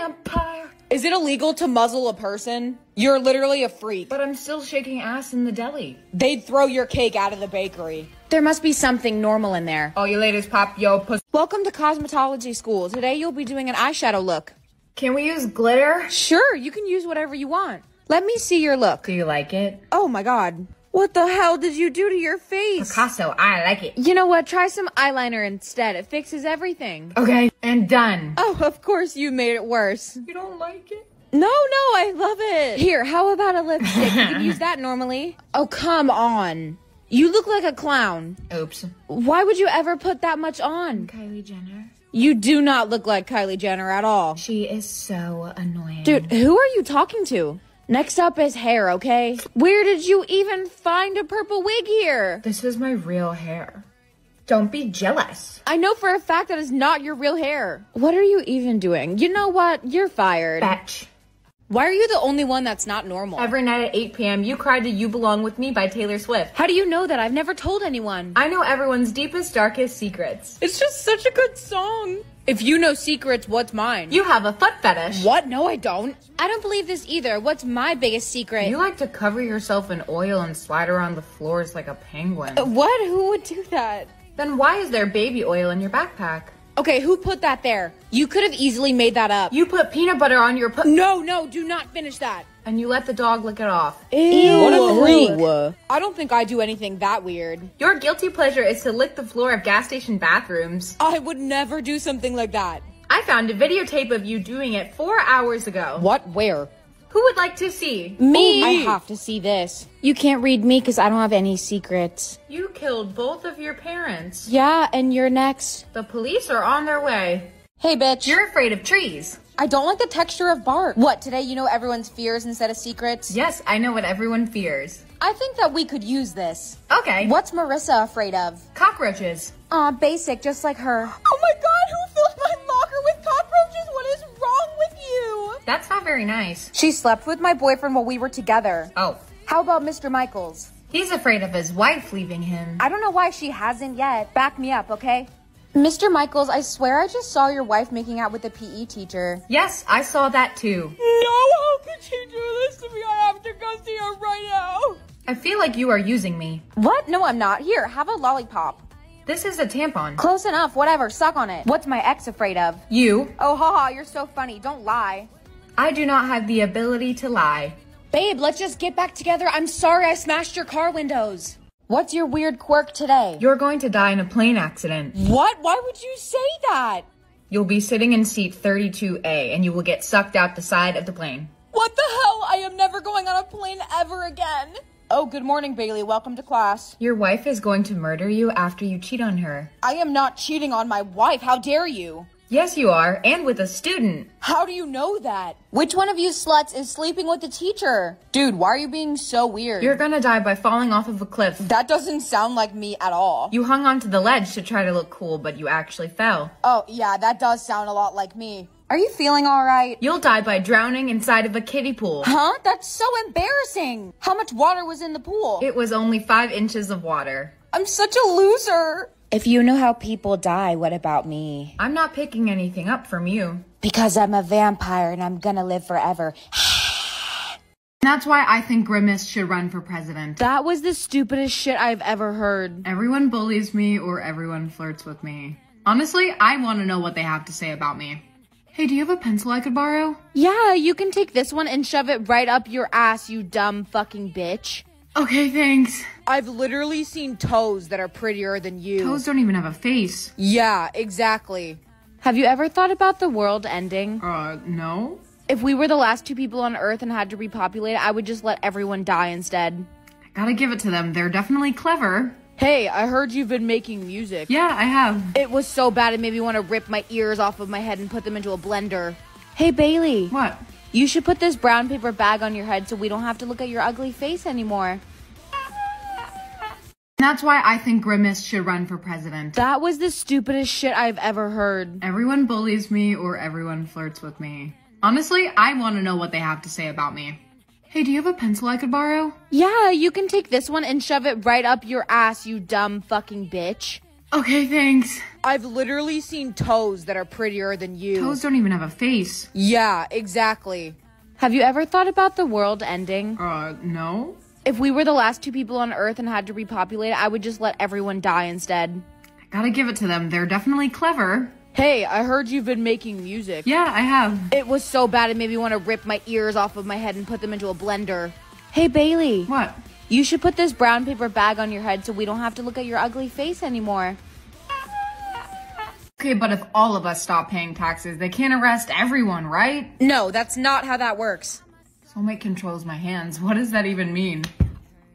vampire.
Is it illegal to muzzle a person? You're literally a freak.
But I'm still shaking ass in the deli.
They'd throw your cake out of the bakery.
There must be something normal in there.
All you ladies pop yo pussy.
Welcome to cosmetology school. Today you'll be doing an eyeshadow look.
Can we use glitter?
Sure, you can use whatever you want. Let me see your look.
Do you like it?
Oh my god. What the hell did you do to your face?
Picasso, I like it.
You know what? Try some eyeliner instead. It fixes everything.
Okay, and done.
Oh, of course you made it worse.
You don't like it?
No, no, I love it. Here, how about a lipstick? you can use that normally. Oh, come on. You look like a clown.
Oops.
Why would you ever put that much on?
Kylie Jenner.
You do not look like Kylie Jenner at all.
She is so annoying.
Dude, who are you talking to? Next up is hair, okay? Where did you even find a purple wig here?
This is my real hair. Don't be jealous.
I know for a fact that is not your real hair. What are you even doing? You know what? You're fired.
Batch.
Why are you the only one that's not normal?
Every night at 8 p.m., you cried to You Belong With Me by Taylor Swift.
How do you know that? I've never told anyone.
I know everyone's deepest, darkest secrets.
It's just such a good song. If you know secrets, what's mine?
You have a foot fetish.
What? No, I don't. I don't believe this either. What's my biggest secret?
You like to cover yourself in oil and slide around the floors like a penguin.
Uh, what? Who would do that?
Then why is there baby oil in your backpack?
Okay, who put that there? You could have easily made that up.
You put peanut butter on your pu-
No, no, do not finish that.
and you let the dog lick it off.
What
a
freak. I don't think I do anything that weird.
Your guilty pleasure is to lick the floor of gas station bathrooms.
I would never do something like that.
I found a videotape of you doing it four hours ago.
What? Where?
Who would like to see?
Me. Oh, I have to see this. You can't read me because I don't have any secrets.
You killed both of your parents.
Yeah, and you're next.
The police are on their way.
Hey, bitch.
You're afraid of trees.
I don't like the texture of bark. What, today you know everyone's fears instead of secrets?
Yes, I know what everyone fears.
I think that we could use this.
Okay.
What's Marissa afraid of?
Cockroaches.
Aw, basic, just like her. Oh my god, who filled my locker with cockroaches? What is wrong with you?
That's not very nice.
She slept with my boyfriend while we were together.
Oh.
How about Mr. Michaels?
He's afraid of his wife leaving him.
I don't know why she hasn't yet. Back me up, okay? Mr. Michaels, I swear I just saw your wife making out with the PE teacher.
Yes, I saw that too.
No, how could she do this to me? I have to go see her right now.
I feel like you are using me.
What? No, I'm not. Here, have a lollipop.
This is a tampon.
Close enough, whatever, suck on it. What's my ex afraid of?
You.
Oh, haha, you're so funny. Don't lie.
I do not have the ability to lie.
Babe, let's just get back together. I'm sorry I smashed your car windows. What's your weird quirk today?
You're going to die in a plane accident.
What? Why would you say that?
You'll be sitting in seat 32A and you will get sucked out the side of the plane.
What the hell? I am never going on a plane ever again.
Oh, good morning, Bailey. Welcome to class.
Your wife is going to murder you after you cheat on her.
I am not cheating on my wife. How dare you?
Yes, you are, and with a student.
How do you know that? Which one of you sluts is sleeping with the teacher? Dude, why are you being so weird?
You're gonna die by falling off of a cliff.
that doesn't sound like me at all.
You hung onto the ledge to try to look cool, but you actually fell.
Oh, yeah, that does sound a lot like me. Are you feeling all right?
You'll die by drowning inside of a kiddie pool.
Huh? That's so embarrassing. How much water was in the pool?
It was only five inches of water.
I'm such a loser. If you know how people die, what about me?
I'm not picking anything up from you.
Because I'm a vampire and I'm gonna live forever.
That's why I think Grimace should run for president.
That was the stupidest shit I've ever heard.
Everyone bullies me or everyone flirts with me. Honestly, I want to know what they have to say about me. Hey, do you have a pencil I could borrow?
Yeah, you can take this one and shove it right up your ass, you dumb fucking bitch.
Okay, thanks.
I've literally seen toes that are prettier than you.
Toes don't even have a face.
Yeah, exactly.
Have you ever thought about the world ending?
Uh, no?
If we were the last two people on Earth and had to repopulate, I would just let everyone die instead.
I gotta give it to them. They're definitely clever.
Hey, I heard you've been making music.
Yeah, I have.
It was so bad it made me want to rip my ears off of my head and put them into a blender. Hey, Bailey.
What?
You should put this brown paper bag on your head so we don't have to look at your ugly face anymore.
That's why I think Grimace should run for president.
That was the stupidest shit I've ever heard.
Everyone bullies me or everyone flirts with me. Honestly, I want to know what they have to say about me. Hey, do you have a pencil I could borrow?
Yeah, you can take this one and shove it right up your ass, you dumb fucking bitch.
Okay, thanks.
I've literally seen toes that are prettier than you.
Toes don't even have a face.
Yeah, exactly.
Have you ever thought about the world ending?
Uh, no?
If we were the last two people on Earth and had to repopulate, I would just let everyone die instead.
I gotta give it to them. They're definitely clever.
Hey, I heard you've been making music.
Yeah, I have.
It was so bad it made me want to rip my ears off of my head and put them into a blender. Hey, Bailey.
What?
You should put this brown paper bag on your head so we don't have to look at your ugly face anymore.
Okay, but if all of us stop paying taxes, they can't arrest everyone, right?
No, that's not how that works.
Soulmate controls my hands. What does that even mean?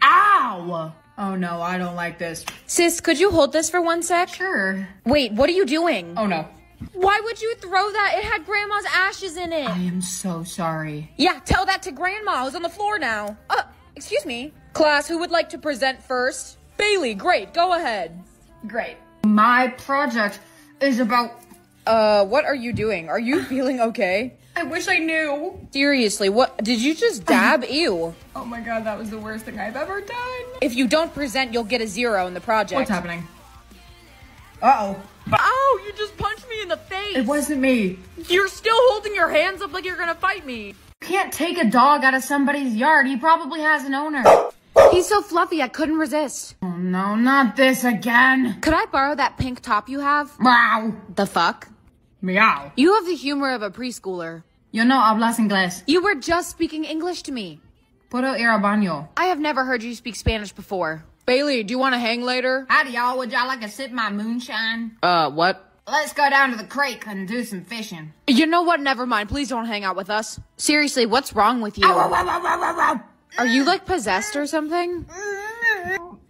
Ow! Oh no, I don't like this.
Sis, could you hold this for one sec?
Sure.
Wait, what are you doing?
Oh no.
Why would you throw that? It had grandma's ashes in it.
I am so sorry.
Yeah, tell that to grandma who's on the floor now. Uh, excuse me. Class, who would like to present first? Bailey, great, go ahead.
Great. My project is about.
Uh, what are you doing? Are you feeling okay?
I wish I knew.
Seriously, what did you just dab? Ew.
Oh my god, that was the worst thing I've ever done.
If you don't present, you'll get a zero in the project.
What's happening? Uh oh.
Ow, you just punched me in the face.
It wasn't me.
You're still holding your hands up like you're gonna fight me.
You can't take a dog out of somebody's yard. He probably has an owner.
He's so fluffy, I couldn't resist.
Oh no, not this again.
Could I borrow that pink top you have?
Wow.
The fuck?
Meow.
You have the humor of a preschooler.
Yo no hablas inglés.
You were just speaking English to me.
Puedo ir al baño.
I have never heard you speak Spanish before.
Bailey, do you want to hang later?
Howdy y'all, would y'all like to sip my moonshine?
Uh, what?
Let's go down to the creek and do some fishing.
You know what? Never mind. Please don't hang out with us.
Seriously, what's wrong with you?
Wow, wow, wow.
Are you like possessed or something?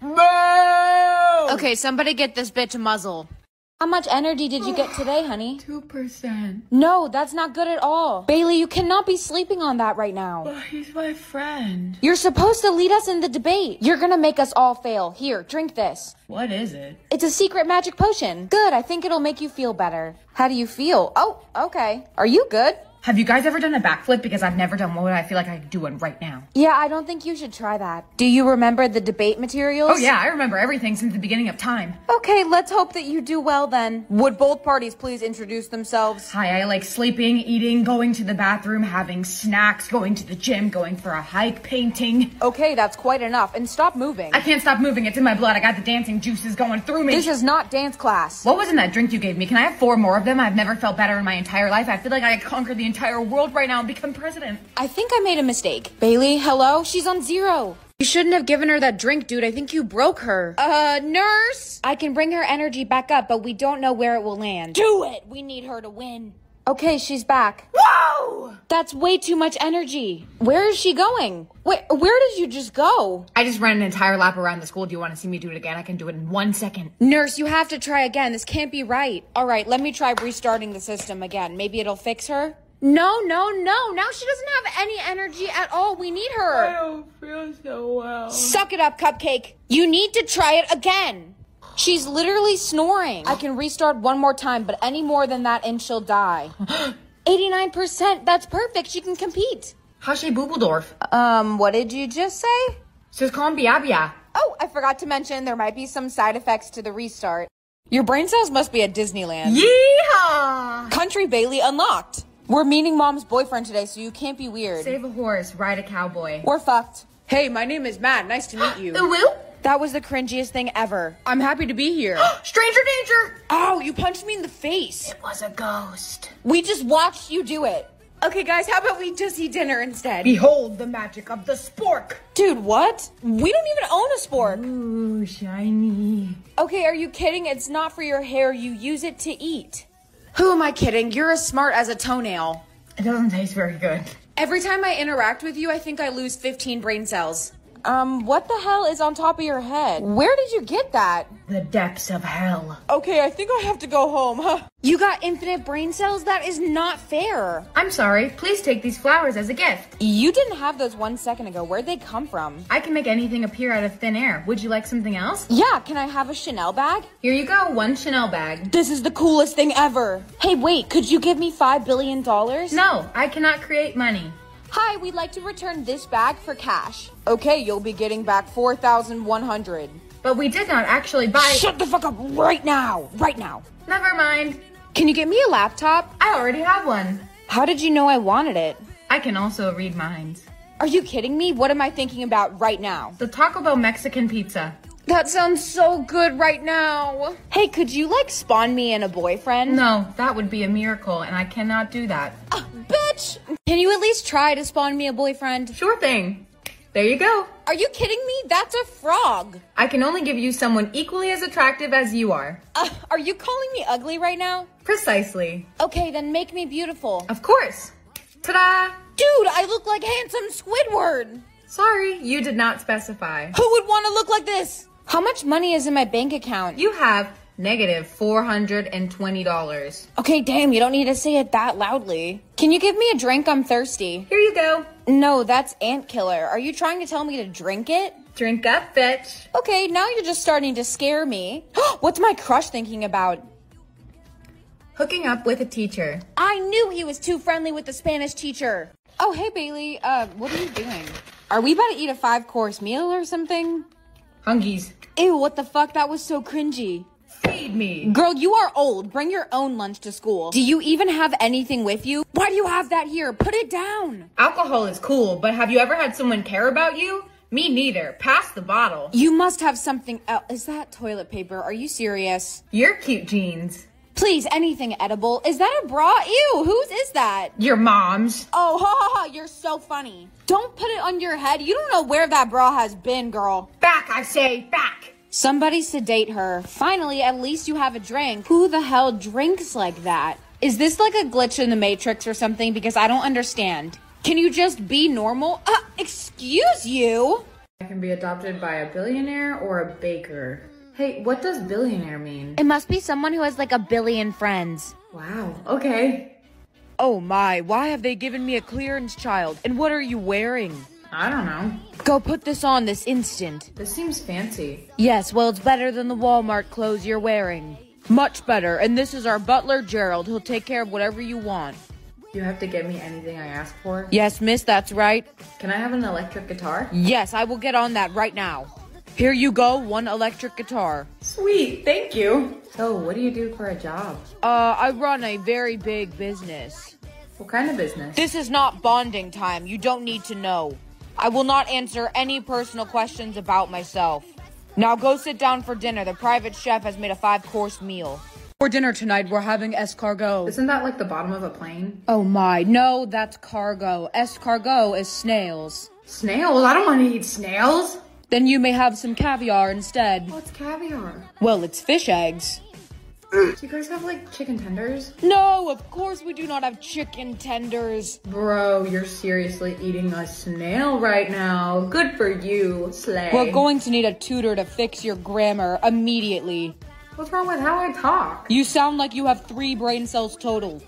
No!
Okay, somebody get this bitch a muzzle. How much energy did you get oh, today, honey?
2%.
No, that's not good at all. Bailey, you cannot be sleeping on that right now.
Oh, he's my friend.
You're supposed to lead us in the debate. You're gonna make us all fail. Here, drink this.
What is it?
It's a secret magic potion. Good, I think it'll make you feel better. How do you feel? Oh, okay. Are you good?
Have you guys ever done a backflip? Because I've never done one. I feel like I could do one right now.
Yeah, I don't think you should try that. Do you remember the debate materials?
Oh yeah, I remember everything since the beginning of time.
Okay, let's hope that you do well then.
Would both parties please introduce themselves?
Hi, I like sleeping, eating, going to the bathroom, having snacks, going to the gym, going for a hike, painting.
Okay, that's quite enough. And stop moving.
I can't stop moving. It's in my blood. I got the dancing juices going through me.
This is not dance class.
what was in that drink you gave me? Can I have four more of them? I've never felt better in my entire life. I feel like I could conquer the entire world right now and become president.
I think I made a mistake. Bailey, hello? She's on zero. You shouldn't have given her that drink, dude. I think you broke her.
Uh, nurse?
I can bring her energy back up, but we don't know where it will land.
Do it! We need her to win.
Okay, she's back.
Whoa!
That's way too much energy. Where is she going? Wait, where did you just go?
I just ran an entire lap around the school. Do you want to see me do it again? I can do it in one second.
Nurse, you have to try again. This can't be right.
All right, let me try restarting the system again. Maybe it'll fix her?
No, no, no. Now she doesn't have any energy at all. We need her.
I don't feel so well.
Suck it up, Cupcake. You need to try it again. She's literally snoring.
I can restart one more time, but any more than that and she'll die.
89%. That's perfect. She can compete.
Hashe Bubeldorf.
Um, what did you just say?
Says Biabia.
Oh, I forgot to mention there might be some side effects to the restart. Your brain cells must be at Disneyland.
Yeehaw!
Country Bailey unlocked. We're meeting mom's boyfriend today, so you can't be weird.
Save a horse, ride a cowboy.
We're fucked. Hey, my name is Matt. Nice to meet you.
Woo?
That was the cringiest thing ever.
I'm happy to be here.
Stranger danger!
Ow, you punched me in the face.
It was a ghost.
We just watched you do it. Okay, guys, how about we just eat dinner instead?
Behold the magic of the spork.
Dude, what? We don't even own a spork.
Ooh, shiny.
Okay, are you kidding? It's not for your hair. You use it to eat.
Who am I kidding? You're as smart as a toenail.
It doesn't taste very good.
Every time I interact with you, I think I lose 15 brain cells.
Um, what the hell is on top of your head? Where did you get that?
The depths of hell.
Okay, I think I have to go home, huh?
You got infinite brain cells? That is not fair.
I'm sorry. Please take these flowers as a gift.
You didn't have those one second ago. Where'd they come from?
I can make anything appear out of thin air. Would you like something else?
Yeah, can I have a Chanel bag?
Here you go, one Chanel bag.
This is the coolest thing ever.
Hey, wait, could you give me $5 billion?
No, I cannot create money.
Hi, we'd like to return this bag for cash. Okay, you'll be getting back 4,100.
But we did not actually buy.
Shut the fuck up right now. Right now.
Never mind.
Can you get me a laptop?
I already have one.
How did you know I wanted it?
I can also read minds.
Are you kidding me? What am I thinking about right now?
The Taco Bell Mexican pizza.
That sounds so good right now. Hey, could you like spawn me in a boyfriend?
No, that would be a miracle, and I cannot do that.
Ah, bitch!
Can you at least try to spawn me a boyfriend?
Sure thing. There you go.
Are you kidding me? That's a frog.
I can only give you someone equally as attractive as you are.
Uh, are you calling me ugly right now?
Precisely.
Okay, then make me beautiful.
Of course. Ta-da!
Dude, I look like handsome Squidward.
Sorry, you did not specify.
Who would want to look like this?
How much money is in my bank account?
You have negative $420.
Okay, damn, you don't need to say it that loudly. Can you give me a drink? I'm thirsty.
Here you go.
No, that's Ant Killer. Are you trying to tell me to drink it?
Drink up, bitch.
Okay, now you're just starting to scare me. What's my crush thinking about?
Hooking up with a teacher.
I knew he was too friendly with the Spanish teacher.
Oh, hey, Bailey. Uh, what are you doing? Are we about to eat a five course meal or something?
Hungies.
Ew, what the fuck? That was so cringy.
Feed me.
Girl, you are old. Bring your own lunch to school.
Do you even have anything with you? Why do you have that here? Put it down.
Alcohol is cool, but have you ever had someone care about you? Me neither. Pass the bottle.
You must have something else. Is that toilet paper? Are you serious?
Your cute jeans.
Please, anything edible. Is that a bra? Ew, whose is that?
Your mom's.
Oh, ha ha ha, you're so funny. Don't put it on your head. You don't know where that bra has been, girl.
Back, I say, back.
Somebody sedate her. Finally, at least you have a drink. Who the hell drinks like that? Is this like a glitch in the Matrix or something? Because I don't understand. Can you just be normal? Uh, excuse you?
I can be adopted by a billionaire or a baker. Hey, what does billionaire mean?
It must be someone who has like a billion friends.
Wow, okay.
Oh my, why have they given me a clearance child? And what are you wearing?
I don't know.
Go put this on this instant.
This seems fancy.
Yes, well, it's better than the Walmart clothes you're wearing. Much better. And this is our butler, Gerald. He'll take care of whatever you want.
You have to get me anything I ask for.
Yes, miss, that's right.
Can I have an electric guitar?
Yes, I will get on that right now. Here you go, one electric guitar.
Sweet, thank you. So, what do you do for a job?
Uh, I run a very big business.
What kind of business?
This is not bonding time. You don't need to know. I will not answer any personal questions about myself. Now go sit down for dinner. The private chef has made a five course meal. For dinner tonight, we're having escargot.
Isn't that like the bottom of a plane?
Oh my, no, that's cargo. Escargot is snails.
Snails? I don't want to eat snails.
Then you may have some caviar instead.
Oh, What's caviar?
Well, it's fish eggs.
Do you guys have like chicken tenders?
No, of course we do not have chicken tenders.
Bro, you're seriously eating a snail right now. Good for you, Slay.
We're going to need a tutor to fix your grammar immediately.
What's wrong with how I talk?
You sound like you have three brain cells total.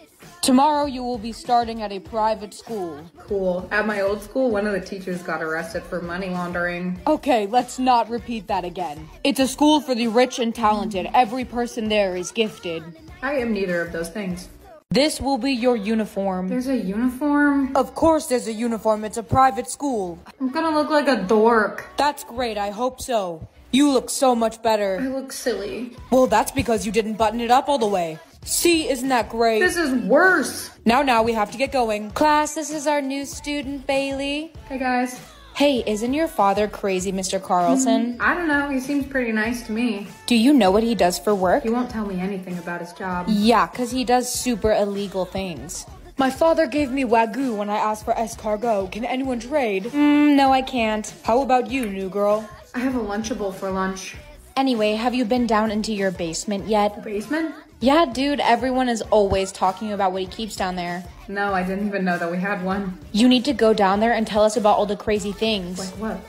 Tomorrow you will be starting at a private school.
Cool. At my old school, one of the teachers got arrested for money laundering.
Okay, let's not repeat that again. It's a school for the rich and talented. Every person there is gifted.
I am neither of those things.
This will be your uniform.
There's a uniform?
Of course there's a uniform. It's a private school.
I'm gonna look like a dork.
That's great. I hope so. You look so much better.
I look silly.
Well, that's because you didn't button it up all the way. See, isn't that great?
This is worse.
Now, now, we have to get going.
Class, this is our new student, Bailey.
Hey guys.
Hey, isn't your father crazy, Mr. Carlson?
I don't know, he seems pretty nice to me.
Do you know what he does for work?
He won't tell me anything about his job.
Yeah, because he does super illegal things.
My father gave me Wagyu when I asked for escargot. Can anyone trade?
Mm, no, I can't.
How about you, new girl?
I have a Lunchable for lunch.
Anyway, have you been down into your basement yet?
Basement?
Yeah, dude, everyone is always talking about what he keeps down there.
No, I didn't even know that we had one.
You need to go down there and tell us about all the crazy things.
Like what?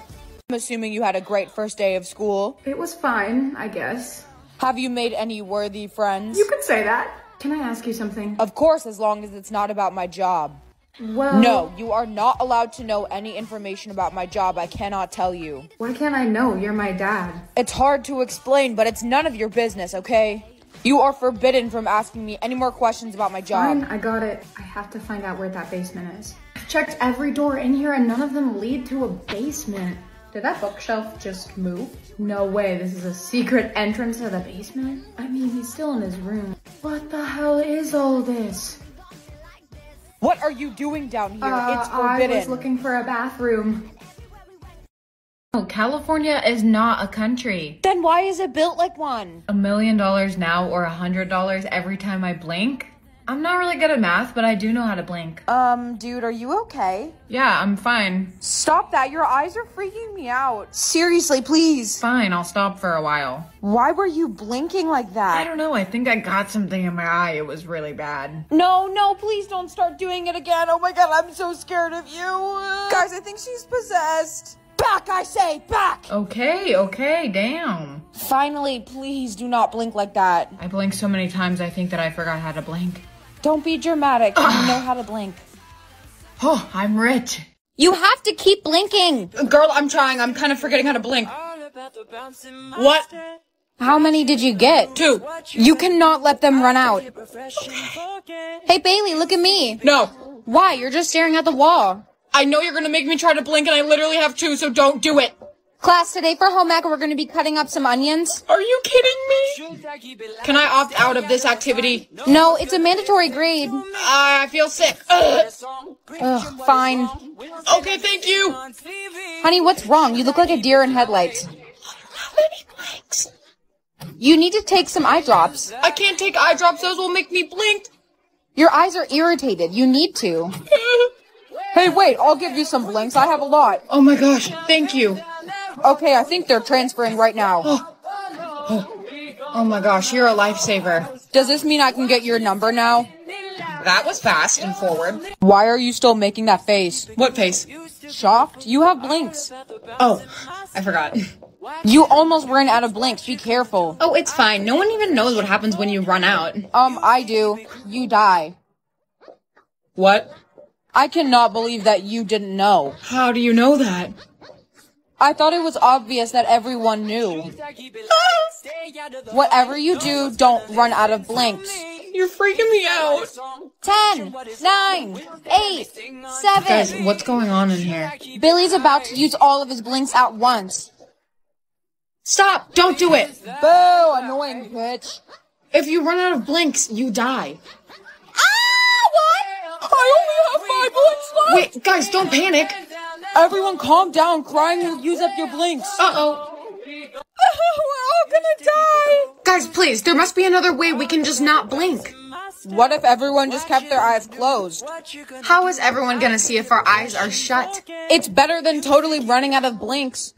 I'm assuming you had a great first day of school.
It was fine, I guess.
Have you made any worthy friends?
You could say that. Can I ask you something?
Of course, as long as it's not about my job.
Well,
No, you are not allowed to know any information about my job. I cannot tell you.
Why can't I know? You're my dad.
It's hard to explain, but it's none of your business, okay? You are forbidden from asking me any more questions about my job.
Fine, I got it. I have to find out where that basement is. I've checked every door in here and none of them lead to a basement. Did that bookshelf just move? No way, this is a secret entrance to the basement? I mean, he's still in his room. What the hell is all this?
What are you doing down here?
Uh,
it's
I
forbidden.
was looking for a bathroom.
California is not a country.
then why is it built like one?
A million dollars now or a hundred dollars every time I blink? I'm not really good at math, but I do know how to blink.
Um, dude, are you okay?
Yeah, I'm fine.
Stop that. Your eyes are freaking me out. Seriously, please.
Fine, I'll stop for a while.
Why were you blinking like that?
I don't know, I think I got something in my eye. It was really bad.
No, no, please don't start doing it again. Oh my god, I'm so scared of you. Guys, I think she's possessed. Back, I say, back!
Okay, okay, damn.
Finally, please do not blink like that.
I blinked so many times I think that I forgot how to blink.
Don't be dramatic. you know how to blink.
Oh, I'm rich.
You have to keep blinking.
Girl, I'm trying. I'm kind of forgetting how to blink. What?
How many did you get?
Two.
You cannot let them run out. Hey, Bailey, look at me.
No.
Why? You're just staring at the wall.
I know you're gonna make me try to blink, and I literally have two, so don't do it.
Class, today for home ec, we're going to be cutting up some onions.
Are you kidding me? Can I opt out of this activity?
No, it's a mandatory grade.
I feel sick. Ugh.
Ugh, fine.
Okay, thank you.
Honey, what's wrong? You look like a deer in headlights. You need to take some eye drops.
I can't take eye drops. Those will make me blink.
Your eyes are irritated. You need to.
Hey, wait, I'll give you some blinks. I have a lot.
Oh my gosh, thank you.
Okay, I think they're transferring right now.
Oh my gosh, you're a lifesaver.
Does this mean I can get your number now?
That was fast and forward.
Why are you still making that face?
What face?
Shocked? You have blinks.
Oh, I forgot.
You almost ran out of blinks. Be careful.
Oh, it's fine. No one even knows what happens when you run out.
Um, I do. You die.
What?
I cannot believe that you didn't know.
How do you know that?
I thought it was obvious that everyone knew. Whatever you do, don't run out of blinks.
You're freaking me out.
Ten, nine, eight, seven.
Guys, what's going on in here?
Billy's about to use all of his blinks at once.
Stop! Don't do it!
Boo, annoying bitch.
If you run out of blinks, you die.
I only have five blinks left.
Wait, guys, don't panic.
Everyone calm down. Crying will use up your blinks.
Uh-oh.
We're all gonna die.
Guys, please, there must be another way we can just not blink.
What if everyone just kept their eyes closed?
How is everyone gonna see if our eyes are shut?
It's better than totally running out of blinks.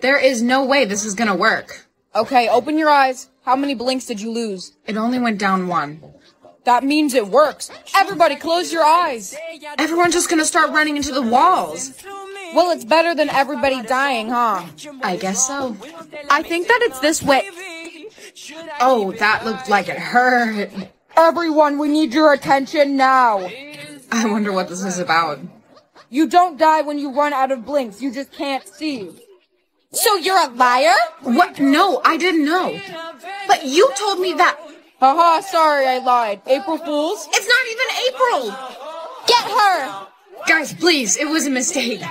There is no way this is gonna work.
Okay, open your eyes. How many blinks did you lose?
It only went down one.
That means it works. Everybody close your eyes.
Everyone's just gonna start running into the walls.
Well, it's better than everybody dying, huh?
I guess so.
I think that it's this way.
Oh, that looked like it hurt.
Everyone, we need your attention now.
I wonder what this is about.
You don't die when you run out of blinks. You just can't see.
So you're a liar?
What? No, I didn't know. But you told me that.
Haha, sorry I lied. April Fools?
It's not even April!
Get her!
Guys, please, it was a mistake.